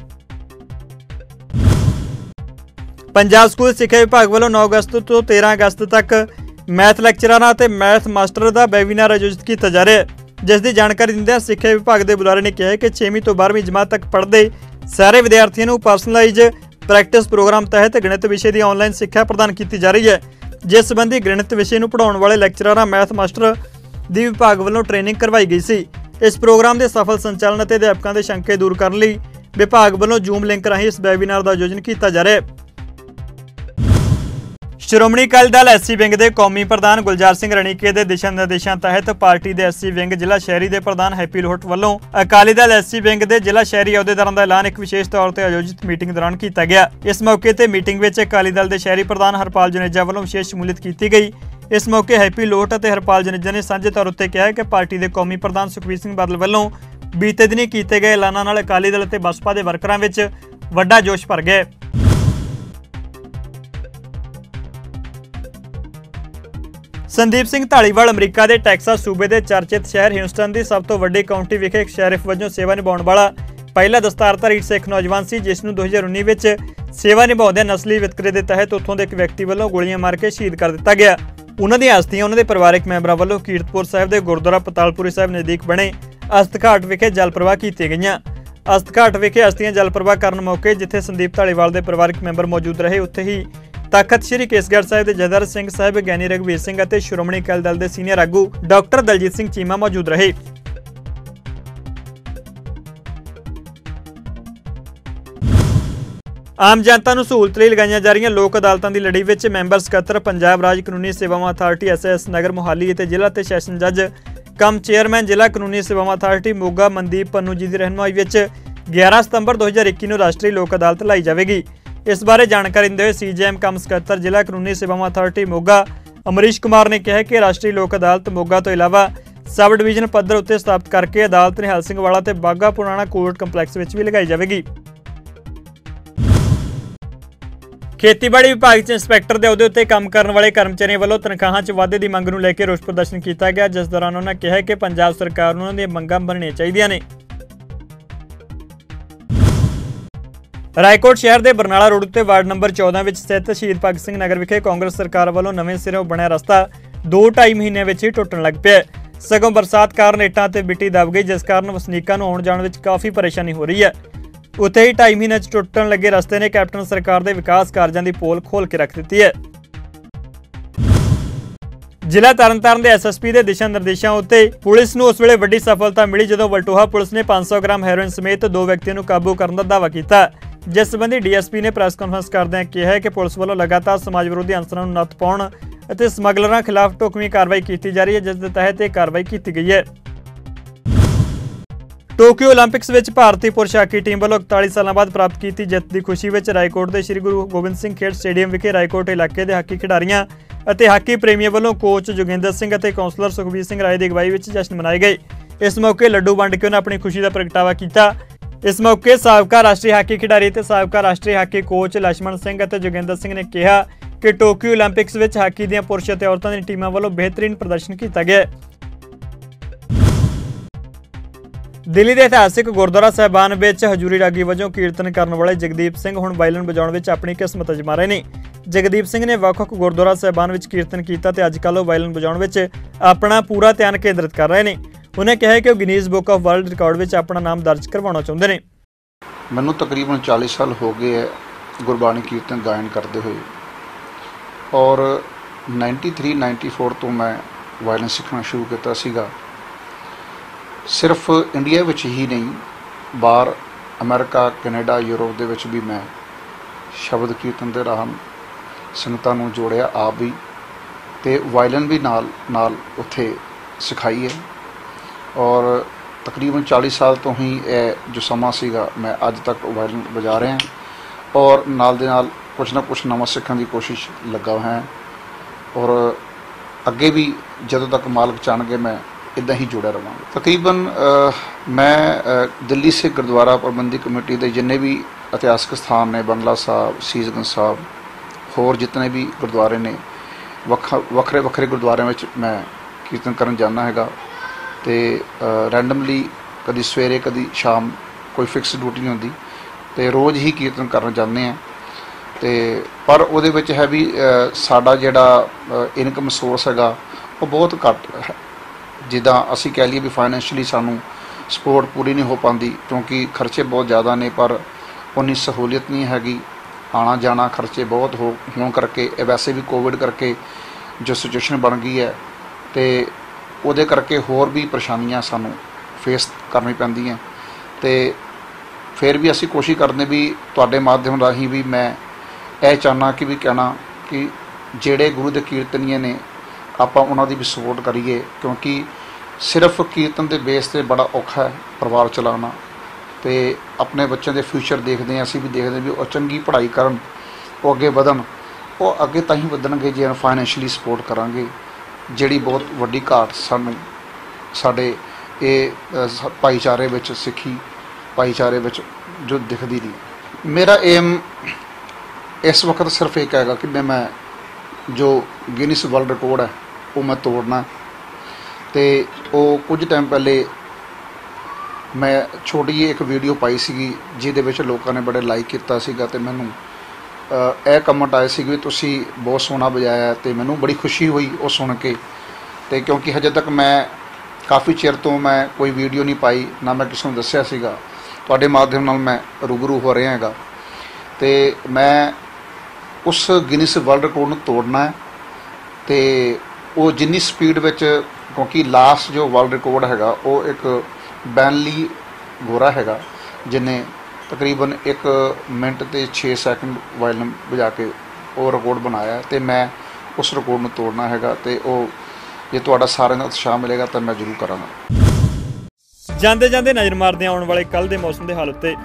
Speaker 1: ਪੰਜਾਬ ਸਕੂਲ ਸਿੱਖਿਆ ਵਿਭਾਗ ਵੱਲੋਂ 9 ਅਗਸਤ ਤੋਂ 13 ਅਗਸਤ ਤੱਕ ਮੈਥ ਲੈਕਚਰਾਰਾਂ ਅਤੇ ਮੈਥ ਮਾਸਟਰ ਦਾ ਵੈਬੀਨਾਰ ਆਯੋਜਿਤ ਕੀਤਾ ਜਾ ਰਿਹਾ ਹੈ। ਜਿਸ ਦੀ ਜਾਣਕਾਰੀ ਦਿੰਦਿਆਂ ਸਿੱਖਿਆ ਵਿਭਾਗ ਦੇ ਬੁਲਾਰੇ ਨੇ ਕਿਹਾ ਕਿ 6ਵੀਂ ਤੋਂ 12ਵੀਂ ਜਮਾਤ ਤੱਕ ਪੜ੍ਹਦੇ ਸਾਰੇ ਵਿਦਿਆਰਥੀਆਂ ਨੂੰ ਪਰਸਨਲਾਈਜ਼ ਪ੍ਰੈਕਟਿਸ ਪ੍ਰੋਗਰਾਮ ਤਹਿਤ ਗਣਿਤ ਵਿਸ਼ੇ ਦੀ ਆਨਲਾਈਨ ਸਿੱਖਿਆ ਪ੍ਰਦਾਨ ਕੀਤੀ ਜਾ ਰਹੀ ਹੈ। ਜਿਸ ਸੰਬੰਧੀ ਗਣਿਤ ਵਿਸ਼ੇ ਨੂੰ ਪੜ੍ਹਾਉਣ ਵਾਲੇ ਲੈਕਚਰਾਰਾਂ ਮੈਥ ਮਾਸਟਰ ਦੀ ਵਿਭਾਗ ਵੱਲੋਂ ਟ੍ਰੇਨਿੰਗ ਕਰਵਾਈ ਗਈ ਸੀ। ਇਸ ਪ੍ਰੋਗਰਾਮ ਦੇ ਸਫਲ ਸੰਚਾਲਨ ਅਤੇ ਅਧਿਆਪਕਾਂ ਦੇ ਸ਼ੰਕੇ ਦੂਰ ਕਰਨ ਲਈ ਵਿਭਾਗ ਵੱਲੋਂ ਜ਼ੂਮ ਲਿੰਕ ਰਾਹੀਂ ਇਸ ਵੈਬੀਨਾਰ ਦਾ ਆਯੋਜਨ ਕੀਤਾ ਜਾ ਰਿਹਾ ਹੈ। ਸ਼੍ਰੋਮਣੀ ਅਕਾਲੀ ਦਲ ਐਸਸੀ ਵਿੰਗ ਦੇ ਕੌਮੀ ਪ੍ਰਧਾਨ ਗੁਲਜ਼ਾਰ ਸਿੰਘ ਰਣੀਕੇ ਦੇ ਦਿਸ਼ਾ ਨਿਰਦੇਸ਼ਾਂ ਤਹਿਤ ਪਾਰਟੀ ਦੇ ਐਸਸੀ ਵਿੰਗ ਜ਼ਿਲ੍ਹਾ ਸ਼ਹਿਰੀ ਦੇ ਪ੍ਰਧਾਨ ਹੈਪੀ ਲੋਹਟ ਵੱਲੋਂ ਅਕਾਲੀ ਦਲ ਐਸਸੀ ਵਿੰਗ ਦੇ ਜ਼ਿਲ੍ਹਾ ਸ਼ਹਿਰੀ ਅਹੁਦੇਦਾਰਾਂ ਦਾ ਐਲਾਨ ਇੱਕ ਵਿਸ਼ੇਸ਼ ਤੌਰ ਤੇ ਆਯੋਜਿਤ ਮੀਟਿੰਗ ਦੌਰਾਨ ਕੀਤਾ ਗਿਆ। ਇਸ ਮੌਕੇ ਤੇ ਮੀਟਿੰਗ ਵਿੱਚ ਅਕਾਲੀ ਦਲ ਦੇ ਸ਼ਹਿਰੀ ਪ੍ਰਧਾਨ ਹਰਪਾਲ ਜਨੇਜਾ ਵੱਲੋਂ ਵਿਸ਼ੇਸ਼ ਸ਼ਮੂਲੀਅਤ ਕੀਤੀ ਗਈ। ਇਸ ਮੌਕੇ ਹੈਪੀ ਲੋਹਟ ਅਤੇ ਹਰਪਾਲ ਜਨੇਜਾ ਨੇ ਸਾਂਝੇ ਤੌਰ ਉੱਤੇ ਕਿਹਾ ਕਿ ਪਾਰਟੀ ਦੇ ਕੌਮੀ ਪ੍ਰਧਾਨ ਸੁਖਬੀਰ ਸਿੰਘ ਬਾਦਲ ਵੱਲੋਂ ਬੀਤੇ ਦਿਨੀ ਕੀਤੇ ਗਏ ਐਲਾਨਾਂ ਨਾਲ ਅਕਾਲੀ ਦਲ ਅਤੇ ਬਸਪਾ ਦੇ ਵਰਕਰਾਂ ਵਿੱਚ ਵੱਡਾ ਜੋਸ਼ ਭਰ ਗਿਆ ਸੰਦੀਪ ਸਿੰਘ ਢਾਲੀਵਾਲ ਅਮਰੀਕਾ ਦੇ ਟੈਕਸਾਸ ਸੂਬੇ ਦੇ ਚਰਚਿਤ ਸ਼ਹਿਰ ਹਿਊਸਟਨ ਦੀ ਸਭ ਤੋਂ ਵੱਡੀ ਕਾਉਂਟੀ ਵਿਖੇ ਇੱਕ ਸ਼ੈਰਿਫ ਵਜੋਂ ਸੇਵਾ ਨਿਭਾਉਣ ਵਾਲਾ ਪਹਿਲਾ ਦਸਤਾਰਧਾਰੀ ਸਿੱਖ ਨੌਜਵਾਨ ਸੀ, ਜਿਸ ਨੂੰ 2019 ਵਿੱਚ ਸੇਵਾ ਨਿਭਾਉਂਦਿਆਂ ਨਸਲੀ ਵਿਤਕਰੇ ਦੇ ਤਹਿਤ ਉੱਥੋਂ ਦੇ ਇੱਕ ਵਿਅਕਤੀ ਵੱਲੋਂ ਗੋਲੀਆਂ ਮਾਰ ਕੇ ਸ਼ਹੀਦ ਕਰ ਦਿੱਤਾ ਗਿਆ। ਉਹਨਾਂ ਦੀਆਂ ਅਸਥੀਆਂ ਉਹਨਾਂ ਦੇ ਪਰਿਵਾਰਕ ਮੈਂਬਰਾਂ ਵੱਲੋਂ ਕੀਰਤਪੁਰ ਸਾਹਿਬ ਦੇ ਗੁਰਦੁਆਰਾ ਪਤਾਲਪੁਰੀ ਸਾਹਿਬ ਨਜ਼ਦੀਕ ਬਣੇ ਅਸਤਘਾਟ ਵਿਖੇ ਜਲ ਪ੍ਰਵਾਹ ਕੀਤੀਆਂ ਗਈਆਂ। ਅਸਤਘਾਟ ਵਿਖੇ ਅਸਥੀਆਂ ਜਲ ਪ੍ਰਵਾਹ ਕਰਨ ਮੌਕੇ ਜਿੱਥੇ ਸੰਦੀਪ ਢਾਲੀਵਾਲ ਦੇ ਪਰਿਵਾਰਕ ਮੈਂਬਰ ਮੌਜੂਦ ਰਹੇ, ਉੱਥੇ ਹੀ ਤਖਤ ਸ੍ਰੀ ਕੇਸਗੜ੍ਹ ਸਾਹਿਬ ਦੇ ਜਦਰ ਸਿੰਘ ਸਾਹਿਬ, ਗਿਆਨੀ ਰਘਵੀਰ ਸਿੰਘ ਅਤੇ ਸ਼੍ਰੋਮਣੀ ਅਕਾਲੀ ਦਲ ਦੇ ਸੀਨੀਅਰ ਆਗੂ ਡਾਕਟਰ ਦਲਜੀਤ ਸਿੰਘ ਚੀਮਾ ਮੌਜੂਦ ਰਹੇ। ਆਮ ਜਨਤਾ ਨੂੰ ਸਹੂਲਤ ਲਈ ਲਗਾਈਆਂ ਜਾ ਰਹੀਆਂ ਲੋਕ ਅਦਾਲਤਾਂ ਦੀ ਲੜੀ ਵਿੱਚ ਮੈਂਬਰ ਸਕੱਤਰ, ਪੰਜਾਬ ਰਾਜ ਕਾਨੂੰਨੀ ਸੇਵਾਵਾਂ ਅਥਾਰਟੀ ਐਸਐਸ ਨਗਰ ਮੁਹਾਲੀ ਅਤੇ ਜ਼ਿਲ੍ਹਾ ਤੇ ਸੈਸ਼ਨ ਜੱਜ, ਕਮ ਚੇਅਰਮੈਨ ਜ਼ਿਲ੍ਹਾ ਕਾਨੂੰਨੀ ਸੇਵਾਵਾਂ ਅਥਾਰਟੀ ਮੋਗਾ ਮਨਦੀਪ ਪੰਨੂ ਜੀ ਦੀ ਰਹਿਨੁਮਾਈ ਵਿੱਚ 11 ਸਤੰਬਰ 2021 ਨੂੰ ਰਾਸ਼ਟਰੀ ਲੋਕ ਅਦਾਲਤ ਲਾਈ ਜਾਵੇਗੀ। ਇਸ ਬਾਰੇ ਜਾਣਕਾਰੀ ਦਿੰਦੇ ਹੋਏ ਸੀਜੀਐਮ ਕਮ ਸਕੱਤਰ ਜ਼ਿਲ੍ਹਾ ਕਾਨੂੰਨੀ ਸੇਵਾਵਾਂ ਅਥਾਰਟੀ ਮੋਗਾ ਅਮਰੀਸ਼ ਕੁਮਾਰ ਨੇ ਕਿਹਾ ਕਿ ਰਾਸ਼ਟਰੀ ਲੋਕ ਅਦਾਲਤ ਮੋਗਾ ਤੋਂ ਇਲਾਵਾ ਸਬ ਡਿਵੀਜ਼ਨ ਪੱਧਰ ਉੱਤੇ ਸਥਾਪਿਤ ਕਰਕੇ ਅਦਾਲਤ ਨਿਹਾਲ ਸਿੰਘ ਵਾਲਾ ਤੇ ਬਾਗਾ ਪੁਰਾਣਾ ਕੋਰਟ ਕੰਪਲੈਕਸ ਵਿੱਚ ਵੀ ਲਗਾਈ ਜਾਵੇਗੀ। ਖੇਤੀਬਾੜੀ ਵਿਭਾਗ 'ਚ ਇੰਸਪੈਕਟਰ ਦੇ ਅਹੁਦੇ ਉੱਤੇ ਕੰਮ ਕਰਨ ਵਾਲੇ ਕਰਮਚਾਰੀਆਂ ਵੱਲੋਂ ਤਨਖਾਹਾਂ 'ਚ ਵਾਧੇ ਦੀ ਮੰਗ ਨੂੰ ਲੈ ਕੇ ਰੋਸ ਪ੍ਰਦਰਸ਼ਨ ਕੀਤਾ ਗਿਆ, ਜਿਸ ਦੌਰਾਨ ਉਹਨਾਂ ਕਿਹਾ ਕਿ ਪੰਜਾਬ ਸਰਕਾਰ ਨੂੰ ਉਹਨਾਂ ਦੀਆਂ ਮੰਗਾਂ ਮੰਨਣੀਆਂ ਚਾਹੀਦੀਆਂ ਨੇ। ਰਾਏਕੋਟ ਸ਼ਹਿਰ ਦੇ ਬਰਨਾਲਾ ਰੋਡ ਉੱਤੇ ਵਾਰਡ ਨੰਬਰ 14 ਵਿੱਚ ਸਥਿਤ ਸ਼ਹੀਦ ਭਗਤ ਸਿੰਘ ਨਗਰ ਵਿਖੇ ਕਾਂਗਰਸ ਸਰਕਾਰ ਵੱਲੋਂ ਨਵੇਂ ਸਿਰੋਂ ਬਣਿਆ ਰਸਤਾ 2.5 ਮਹੀਨਿਆਂ ਵਿੱਚ ਹੀ ਟੁੱਟਣ ਲੱਗ ਪਿਆ। ਸਗੋਂ ਬਰਸਾਤ ਕਾਰਨ ਇੱਟਾਂ ਤੇ ਮਿੱਟੀ ਦਬ ਗਈ, ਜਿਸ ਕਾਰਨ ਵਸਨੀਕਾਂ ਨੂੰ ਆਉਣ ਜਾਣ ਵਿੱਚ ਕਾਫੀ ਪਰੇਸ਼ਾਨੀ ਹੋ ਰਹੀ ਹੈ। ਉੱਥੇ ਹੀ 2.5 ਮਹੀਨਿਆਂ 'ਚ ਟੁੱਟਣ ਲੱਗੇ ਰਸਤੇ ਨੇ ਕੈਪਟਨ ਸਰਕਾਰ ਦੇ ਵਿਕਾਸ ਕਾਰਜਾਂ ਦੀ ਪੋਲ ਖੋਲ ਕੇ ਰੱਖ ਦਿੱਤੀ ਹੈ। ਜ਼ਿਲ੍ਹਾ ਤਰਨਤਾਰਨ ਦੇ ਐਸਐਸਪੀ ਦੇ ਦਿਸ਼ਾ ਨਿਰਦੇਸ਼ਾਂ ਉੱਤੇ ਪੁਲਿਸ ਨੂੰ ਉਸ ਵੇਲੇ ਵੱਡੀ ਸਫਲਤਾ ਮਿਲੀ ਜਦੋਂ ਵਲਟੋਹਾ ਪੁਲਿਸ ਨੇ 500 ਗ੍ਰਾਮ ਹੈਰੋਇਨ ਸਮੇਤ ਦੋ ਵਿਅਕਤੀਆਂ ਨੂੰ ਕਾਬੂ ਕਰਨ ਦਾ ਦਾਅਵਾ ਕੀਤਾ। ਜਿਸ ਸੰਬੰਧੀ ਡੀਐਸਪੀ ਨੇ ਪ੍ਰੈਸ ਕਾਨਫਰੰਸ ਕਰਦਿਆਂ ਕਿਹਾ ਕਿ ਪੁਲਿਸ ਵੱਲੋਂ ਲਗਾਤਾਰ ਸਮਾਜ ਵਿਰੋਧੀ ਅਨਸਰਾਂ ਨੂੰ ਨੱਥ ਪਾਉਣ ਅਤੇ ਸਮਗਲਰਾਂ ਖਿਲਾਫ ਢੁਕਵੀਂ ਕਾਰਵਾਈ ਕੀਤੀ ਜਾ ਰਹੀ ਹੈ, ਜਿਸ ਦੇ ਤਹਿਤ ਇਹ ਕਾਰਵਾਈ ਕੀਤੀ ਗਈ ਹੈ। ਟੋਕੀਓ 올림픽ਸ ਵਿੱਚ ਭਾਰਤੀ ਪੁਰਸ਼ ਹਾਕੀ ਟੀਮ ਵੱਲੋਂ 41 ਸਾਲਾਂ ਬਾਅਦ ਪ੍ਰਾਪਤ ਕੀਤੀ ਜਿੱਤ ਦੀ ਖੁਸ਼ੀ ਵਿੱਚ ਰਾਇਕੋਟ ਦੇ ਸ੍ਰੀ ਗੁਰੂ ਗੋਬਿੰਦ ਸਿੰਘ ਖੇਡ ਸਟੇਡੀਅਮ ਵਿਖੇ ਰਾਏਕੋਟ ਇਲਾਕੇ ਦੇ ਹਾਕੀ ਖਿਡਾਰੀਆਂ ਅਤੇ ਹਾਕੀ ਪ੍ਰੇਮੀਆਂ ਵੱਲੋਂ ਕੋਚ ਜੋਗਿੰਦਰ ਸਿੰਘ ਅਤੇ ਕਾਉਂਸਲਰ ਸੁਖਬੀਰ ਸਿੰਘ ਰਾਏ ਦੀ ਅਗਵਾਈ ਵਿੱਚ ਜਸ਼ਨ ਮਨਾਏ ਗਏ। ਇਸ ਮੌਕੇ ਲੱਡੂ ਵੰਡ ਕੇ ਉਹਨਾਂ ਆਪਣੀ ਖੁਸ਼ੀ ਦਾ ਪ੍ਰਗਟਾਵਾ ਕੀਤਾ। ਇਸ ਮੌਕੇ ਸਾਬਕਾ ਰਾਸ਼ਟਰੀ ਹਾਕੀ ਖਿਡਾਰੀ ਤੇ ਸਾਬਕਾ ਰਾਸ਼ਟਰੀ ਹਾਕੀ ਕੋਚ ਲక్ష్మణ ਸਿੰਘ ਅਤੇ ਜੋਗਿੰਦਰ ਸਿੰਘ ਨੇ ਕਿਹਾ ਕਿ ਟੋਕੀਓ 올림픽ਸ ਵਿੱਚ ਹਾਕੀ ਦੀਆਂ ਪੁਰਸ਼ ਅਤੇ ਔਰਤਾਂ ਦੀਆਂ ਟੀਮਾਂ ਵੱਲੋਂ ਬਿਹਤਰੀਨ ਪ੍ਰਦਰਸ਼ਨ ਕੀਤਾ ਗਿਆ ਦਿੱਲੀ ਦੇ ਇਤਿਹਾਸਿਕ ਗੁਰਦੁਆਰਾ ਸਾਹਿਬਾਨ ਵਿੱਚ ਹਜੂਰੀ ਰਾਗੀ ਵਜੋਂ ਕੀਰਤਨ ਕਰਨ ਵਾਲੇ ਜਗਦੀਪ ਸਿੰਘ ਹੁਣ ਵਾਇਲਨ ਵਜਾਉਣ ਵਿੱਚ ਆਪਣੀ ਕਿਸਮਤ ਅਜਮਾ ਰਹੇ ਨੇ। ਜਗਦੀਪ ਸਿੰਘ ਨੇ ਵੱਖ-ਵੱਖ ਗੁਰਦੁਆਰਾ ਸਾਹਿਬਾਨ ਵਿੱਚ ਕੀਰਤਨ ਕੀਤਾ ਤੇ ਅੱਜ ਕੱਲ੍ਹ ਉਹ ਵਾਇਲਨ ਵਜਾਉਣ ਵਿੱਚ ਆਪਣਾ ਪੂਰਾ ਧਿਆਨ ਕੇਂਦਰਿਤ ਕਰ ਰਹੇ ਨੇ। ਉਹਨੇ ਕਿਹਾ ਕਿ ਉਹ Guinness book of world record ਵਿੱਚ ਆਪਣਾ ਨਾਮ ਦਰਜ ਕਰਵਾਉਣਾ ਚਾਹੁੰਦੇ ਨੇ।
Speaker 9: ਮੈਨੂੰ ਤਕਰੀਬਨ 40 ਸਾਲ ਹੋ ਗਏ ਹੈ ਗੁਰਬਾਣੀ ਕੀਰਤਨ ਗਾਇਨ ਕਰਦੇ ਹੋਏ ਔਰ 93 94 ਤੋਂ ਮੈਂ ਵਾਇਲਨ ਸਿੱਖਣਾ ਸ਼ੁਰੂ ਕੀਤਾ ਸੀਗਾ। ਸਿਰਫ ਇੰਡੀਆ ਵਿੱਚ ਹੀ ਨਹੀਂ, ਬਾਹਰ ਅਮਰੀਕਾ, ਕੈਨੇਡਾ, ਯੂਰਪ ਦੇ ਵਿੱਚ ਵੀ ਮੈਂ ਸ਼ਬਦ ਕੀਰਤਨ ਦੇ ਰਾਹਾਂ ਸੰਗਤਾਂ ਨੂੰ ਜੋੜਿਆ, ਆਪ ਵੀ। ਤੇ ਵਾਇਲਨ ਵੀ ਨਾਲ ਨਾਲ ਉੱਥੇ ਸਿਖਾਈ ਹੈ। ਔਰ ਤਕਰੀਬਨ 40 ਸਾਲ ਤੋਂ ਹੀ ਇਹ ਜੋ ਸਮਾਂ ਸੀਗਾ, ਮੈਂ ਅੱਜ ਤੱਕ ਵਾਇਲਨ ਵਜਾ ਰਿਹਾ ਔਰ ਨਾਲ ਦੇ ਨਾਲ ਕੁਝ ਨਾ ਕੁਝ ਨਵਾਂ ਸਿੱਖਣ ਦੀ ਕੋਸ਼ਿਸ਼ ਲੱਗਾ ਹੋਇਆ ਹਾਂ। ਔਰ ਅੱਗੇ ਵੀ ਜਦੋਂ ਤੱਕ ਮਾਲਕ ਚਾਹਣਗੇ, ਮੈਂ ਇਦਾਂ ਹੀ ਜੁੜਿਆ ਰਵਾਂਗਾ। ਤਕਰੀਬਨ ਮੈਂ ਦਿੱਲੀ ਸਿੱਖ ਗੁਰਦੁਆਰਾ ਪ੍ਰਬੰਧਕ ਕਮੇਟੀ ਦੇ ਜਿੰਨੇ ਵੀ ਇਤਿਹਾਸਕ ਸਥਾਨ ਨੇ, ਬੰਗਲਾ ਸਾਹਿਬ, ਸੀਸਗੰਜ ਸਾਹਿਬ, ਹੋਰ ਜਿਤਨੇ ਵੀ ਗੁਰਦੁਆਰੇ ਨੇ, ਵੱਖ, ਵੱਖਰੇ ਵੱਖਰੇ ਗੁਰਦੁਆਰਿਆਂ ਵਿੱਚ ਮੈਂ ਕੀਰਤਨ ਕਰਨ ਜਾਂਦਾ ਹੈਗਾ ਤੇ ਰੈਂਡਮਲੀ ਕਦੀ ਸਵੇਰੇ, ਕਦੀ ਸ਼ਾਮ ਕੋਈ ਫਿਕਸ ਡਿਊਟੀ ਨਹੀਂ ਹੁੰਦੀ ਤੇ ਰੋਜ਼ ਹੀ ਕੀਰਤਨ ਕਰਨ ਜਾਂਦੇ ਆ ਤੇ, ਪਰ ਉਹਦੇ ਵਿੱਚ ਹੈ ਵੀ ਸਾਡਾ ਜਿਹੜਾ ਇਨਕਮ ਸੋਰਸ ਹੈਗਾ, ਉਹ ਬਹੁਤ ਘੱਟ ਹੈ। ਜਿੱਦਾਂ ਅਸੀਂ ਕਹਿ ਲਈਏ ਵੀ ਫਾਈਨੈਂਸ਼ੀਅਲੀ ਸਾਨੂੰ ਸਪੋਰਟ ਪੂਰੀ ਨਹੀਂ ਹੋ ਪਾਉਂਦੀ, ਕਿਉਂਕਿ ਖਰਚੇ ਬਹੁਤ ਜ਼ਿਆਦਾ ਨੇ, ਪਰ ਉਨੀ ਸਹੂਲੀਅਤ ਨਹੀਂ ਹੈਗੀ। ਆਣਾ ਜਾਣਾ ਖਰਚੇ ਬਹੁਤ ਹੋ, ਹੋਣ ਕਰਕੇ, ਇਹ ਵੈਸੇ ਵੀ ਕੋਵਿਡ ਕਰਕੇ ਜੋ ਸਿਚੁਏਸ਼ਨ ਬਣ ਗਈ ਹੈ, ਤੇ ਉਹਦੇ ਕਰਕੇ ਹੋਰ ਵੀ ਪਰੇਸ਼ਾਨੀਆਂ ਸਾਨੂੰ ਫੇਸ ਕਰਨੀ ਪੈਂਦੀਆਂ। ਤੇ ਫਿਰ ਵੀ ਅਸੀਂ ਕੋਸ਼ਿਸ਼ ਕਰਦੇ ਵੀ ਤੁਹਾਡੇ ਮਾਧਿਅਮ ਰਾਹੀਂ ਵੀ ਮੈਂ ਇਹ ਚਾਹਨਾ ਕਿ ਵੀ ਕਹਿਣਾ ਕਿ ਜਿਹੜੇ ਗੁਰੂ ਦੇ ਕੀਰਤਨੀਏ ਨੇ ਆਪਾਂ ਉਹਨਾਂ ਦੀ ਵੀ ਸਪੋਰਟ ਕਰੀਏ, ਕਿਉਂਕਿ ਸਿਰਫ ਕੀਰਤਨ ਦੇ ਬੇਸ ਤੇ ਬੜਾ ਔਖਾ ਹੈ ਪਰਿਵਾਰ ਚਲਾਉਣਾ ਤੇ ਆਪਣੇ ਬੱਚਿਆਂ ਦੇ ਫਿਊਚਰ ਦੇਖਦੇ ਹਾਂ, ਅਸੀਂ ਵੀ ਦੇਖਦੇ ਹਾਂ ਵੀ ਉਹ ਚੰਗੀ ਪੜ੍ਹਾਈ ਕਰਨ, ਉਹ ਅੱਗੇ ਵਧਣ, ਉਹ ਅੱਗੇ ਤਾਂ ਹੀ ਵਧਣਗੇ ਜੇ ਫਾਈਨੈਂਸ਼ੀਅਲੀ ਸਪੋਰਟ ਕਰਾਂਗੇ। ਜਿਹੜੀ ਬਹੁਤ ਵੱਡੀ ਘਾਟ ਸਾਨੂੰ, ਸਾਡੇ ਇਹ ਭਾਈਚਾਰੇ ਵਿੱਚ ਸਿੱਖੀ, ਭਾਈਚਾਰੇ ਵਿੱਚ ਜੋ ਦਿਖਦੀ ਨਹੀਂ। ਮੇਰਾ ਏਮ ਇਸ ਵਕਤ ਸਿਰਫ ਇੱਕ ਹੈਗਾ ਕਿ ਮੈਂ- ਮੈਂ ਜੋ ਗਿਨੀਸ ਵਰਲਡ ਰਿਕਾਰਡ ਹੈ ਉਹ ਮੈਂ ਤੋੜਨਾ। ਤੇ ਉਹ ਕੁਝ ਟਾਈਮ ਪਹਿਲੇ ਮੈਂ ਛੋਟੀ ਜਿਹੀ ਇੱਕ ਵੀਡੀਓ ਪਾਈ ਸੀਗੀ, ਜਿਹਦੇ ਵਿੱਚ ਲੋਕਾਂ ਨੇ ਬੜੇ ਲਾਈਕ ਕੀਤਾ ਸੀਗਾ ਤੇ ਮੈਨੂੰ ਇਹ ਕਮੈਂਟ ਆਏ ਸੀ ਵੀ ਤੁਸੀਂ ਬਹੁਤ ਸੋਹਣਾ ਵਜਾਇਆ ਤੇ ਮੈਨੂੰ ਬੜੀ ਖੁਸ਼ੀ ਹੋਈ ਉਹ ਸੁਣ ਕੇ। ਤੇ ਕਿਉਂਕਿ ਹਜੇ ਤੱਕ ਮੈਂ ਕਾਫੀ ਚਿਰ ਤੋਂ ਮੈਂ ਕੋਈ ਵੀਡੀਓ ਨਹੀਂ ਪਾਈ, ਨਾ ਮੈਂ ਕਿਸੇ ਨੂੰ ਦੱਸਿਆ ਸੀਗਾ। ਤੁਹਾਡੇ ਮਾਧਿਅਮ ਨਾਲ ਮੈਂ ਰੂਬਰੂ ਹੋ ਰਿਹਾ ਹੈਗਾ। ਤੇ ਮੈਂ ਉਸ ਗਿਨੀਸ ਵਰਲਡ ਰਿਕਾਰਡ ਨੂੰ ਤੋੜਨਾ ਹੈ ਤੇ ਉਹ ਜਿੰਨੀ ਸਪੀਡ ਵਿੱਚ, ਕਿਉਂਕਿ ਲਾਸਟ ਜੋ ਵਰਲਡ ਰਿਕਾਰਡ ਹੈਗਾ, ਉਹ ਇੱਕ ਬੈਨਲੀ ਗੋਰਾ ਹੈਗਾ ਜਿਨੇ ਤਕਰੀਬਨ 1 ਮਿੰਟ ਤੇ 6 ਸੈਕਿੰਡ ਵਾਇਲਨ ਵਜਾ ਕੇ ਉਹ ਰਿਕਾਰਡ ਬਣਾਇਆ ਹੈ ਤੇ ਮੈਂ ਉਸ ਰਿਕਾਰਡ ਨੂੰ ਤੋੜਨਾ ਹੈਗਾ ਤੇ ਉਹ ਜੇ ਤੁਹਾਡਾ ਸਾਰਿਆਂ ਦਾ ਉਤਸ਼ਾਹ ਮਿਲੇਗਾ ਤਾਂ ਮੈਂ ਜ਼ਰੂਰ ਕਰਾਂਗਾ।
Speaker 1: ਜਾਂਦੇ ਜਾਂਦੇ ਨਜ਼ਰ ਮਾਰਦੇ ਆਉਣ ਵਾਲੇ ਕੱਲ ਦੇ ਮੌਸਮ ਦੇ ਹਾਲਤ 'ਤੇ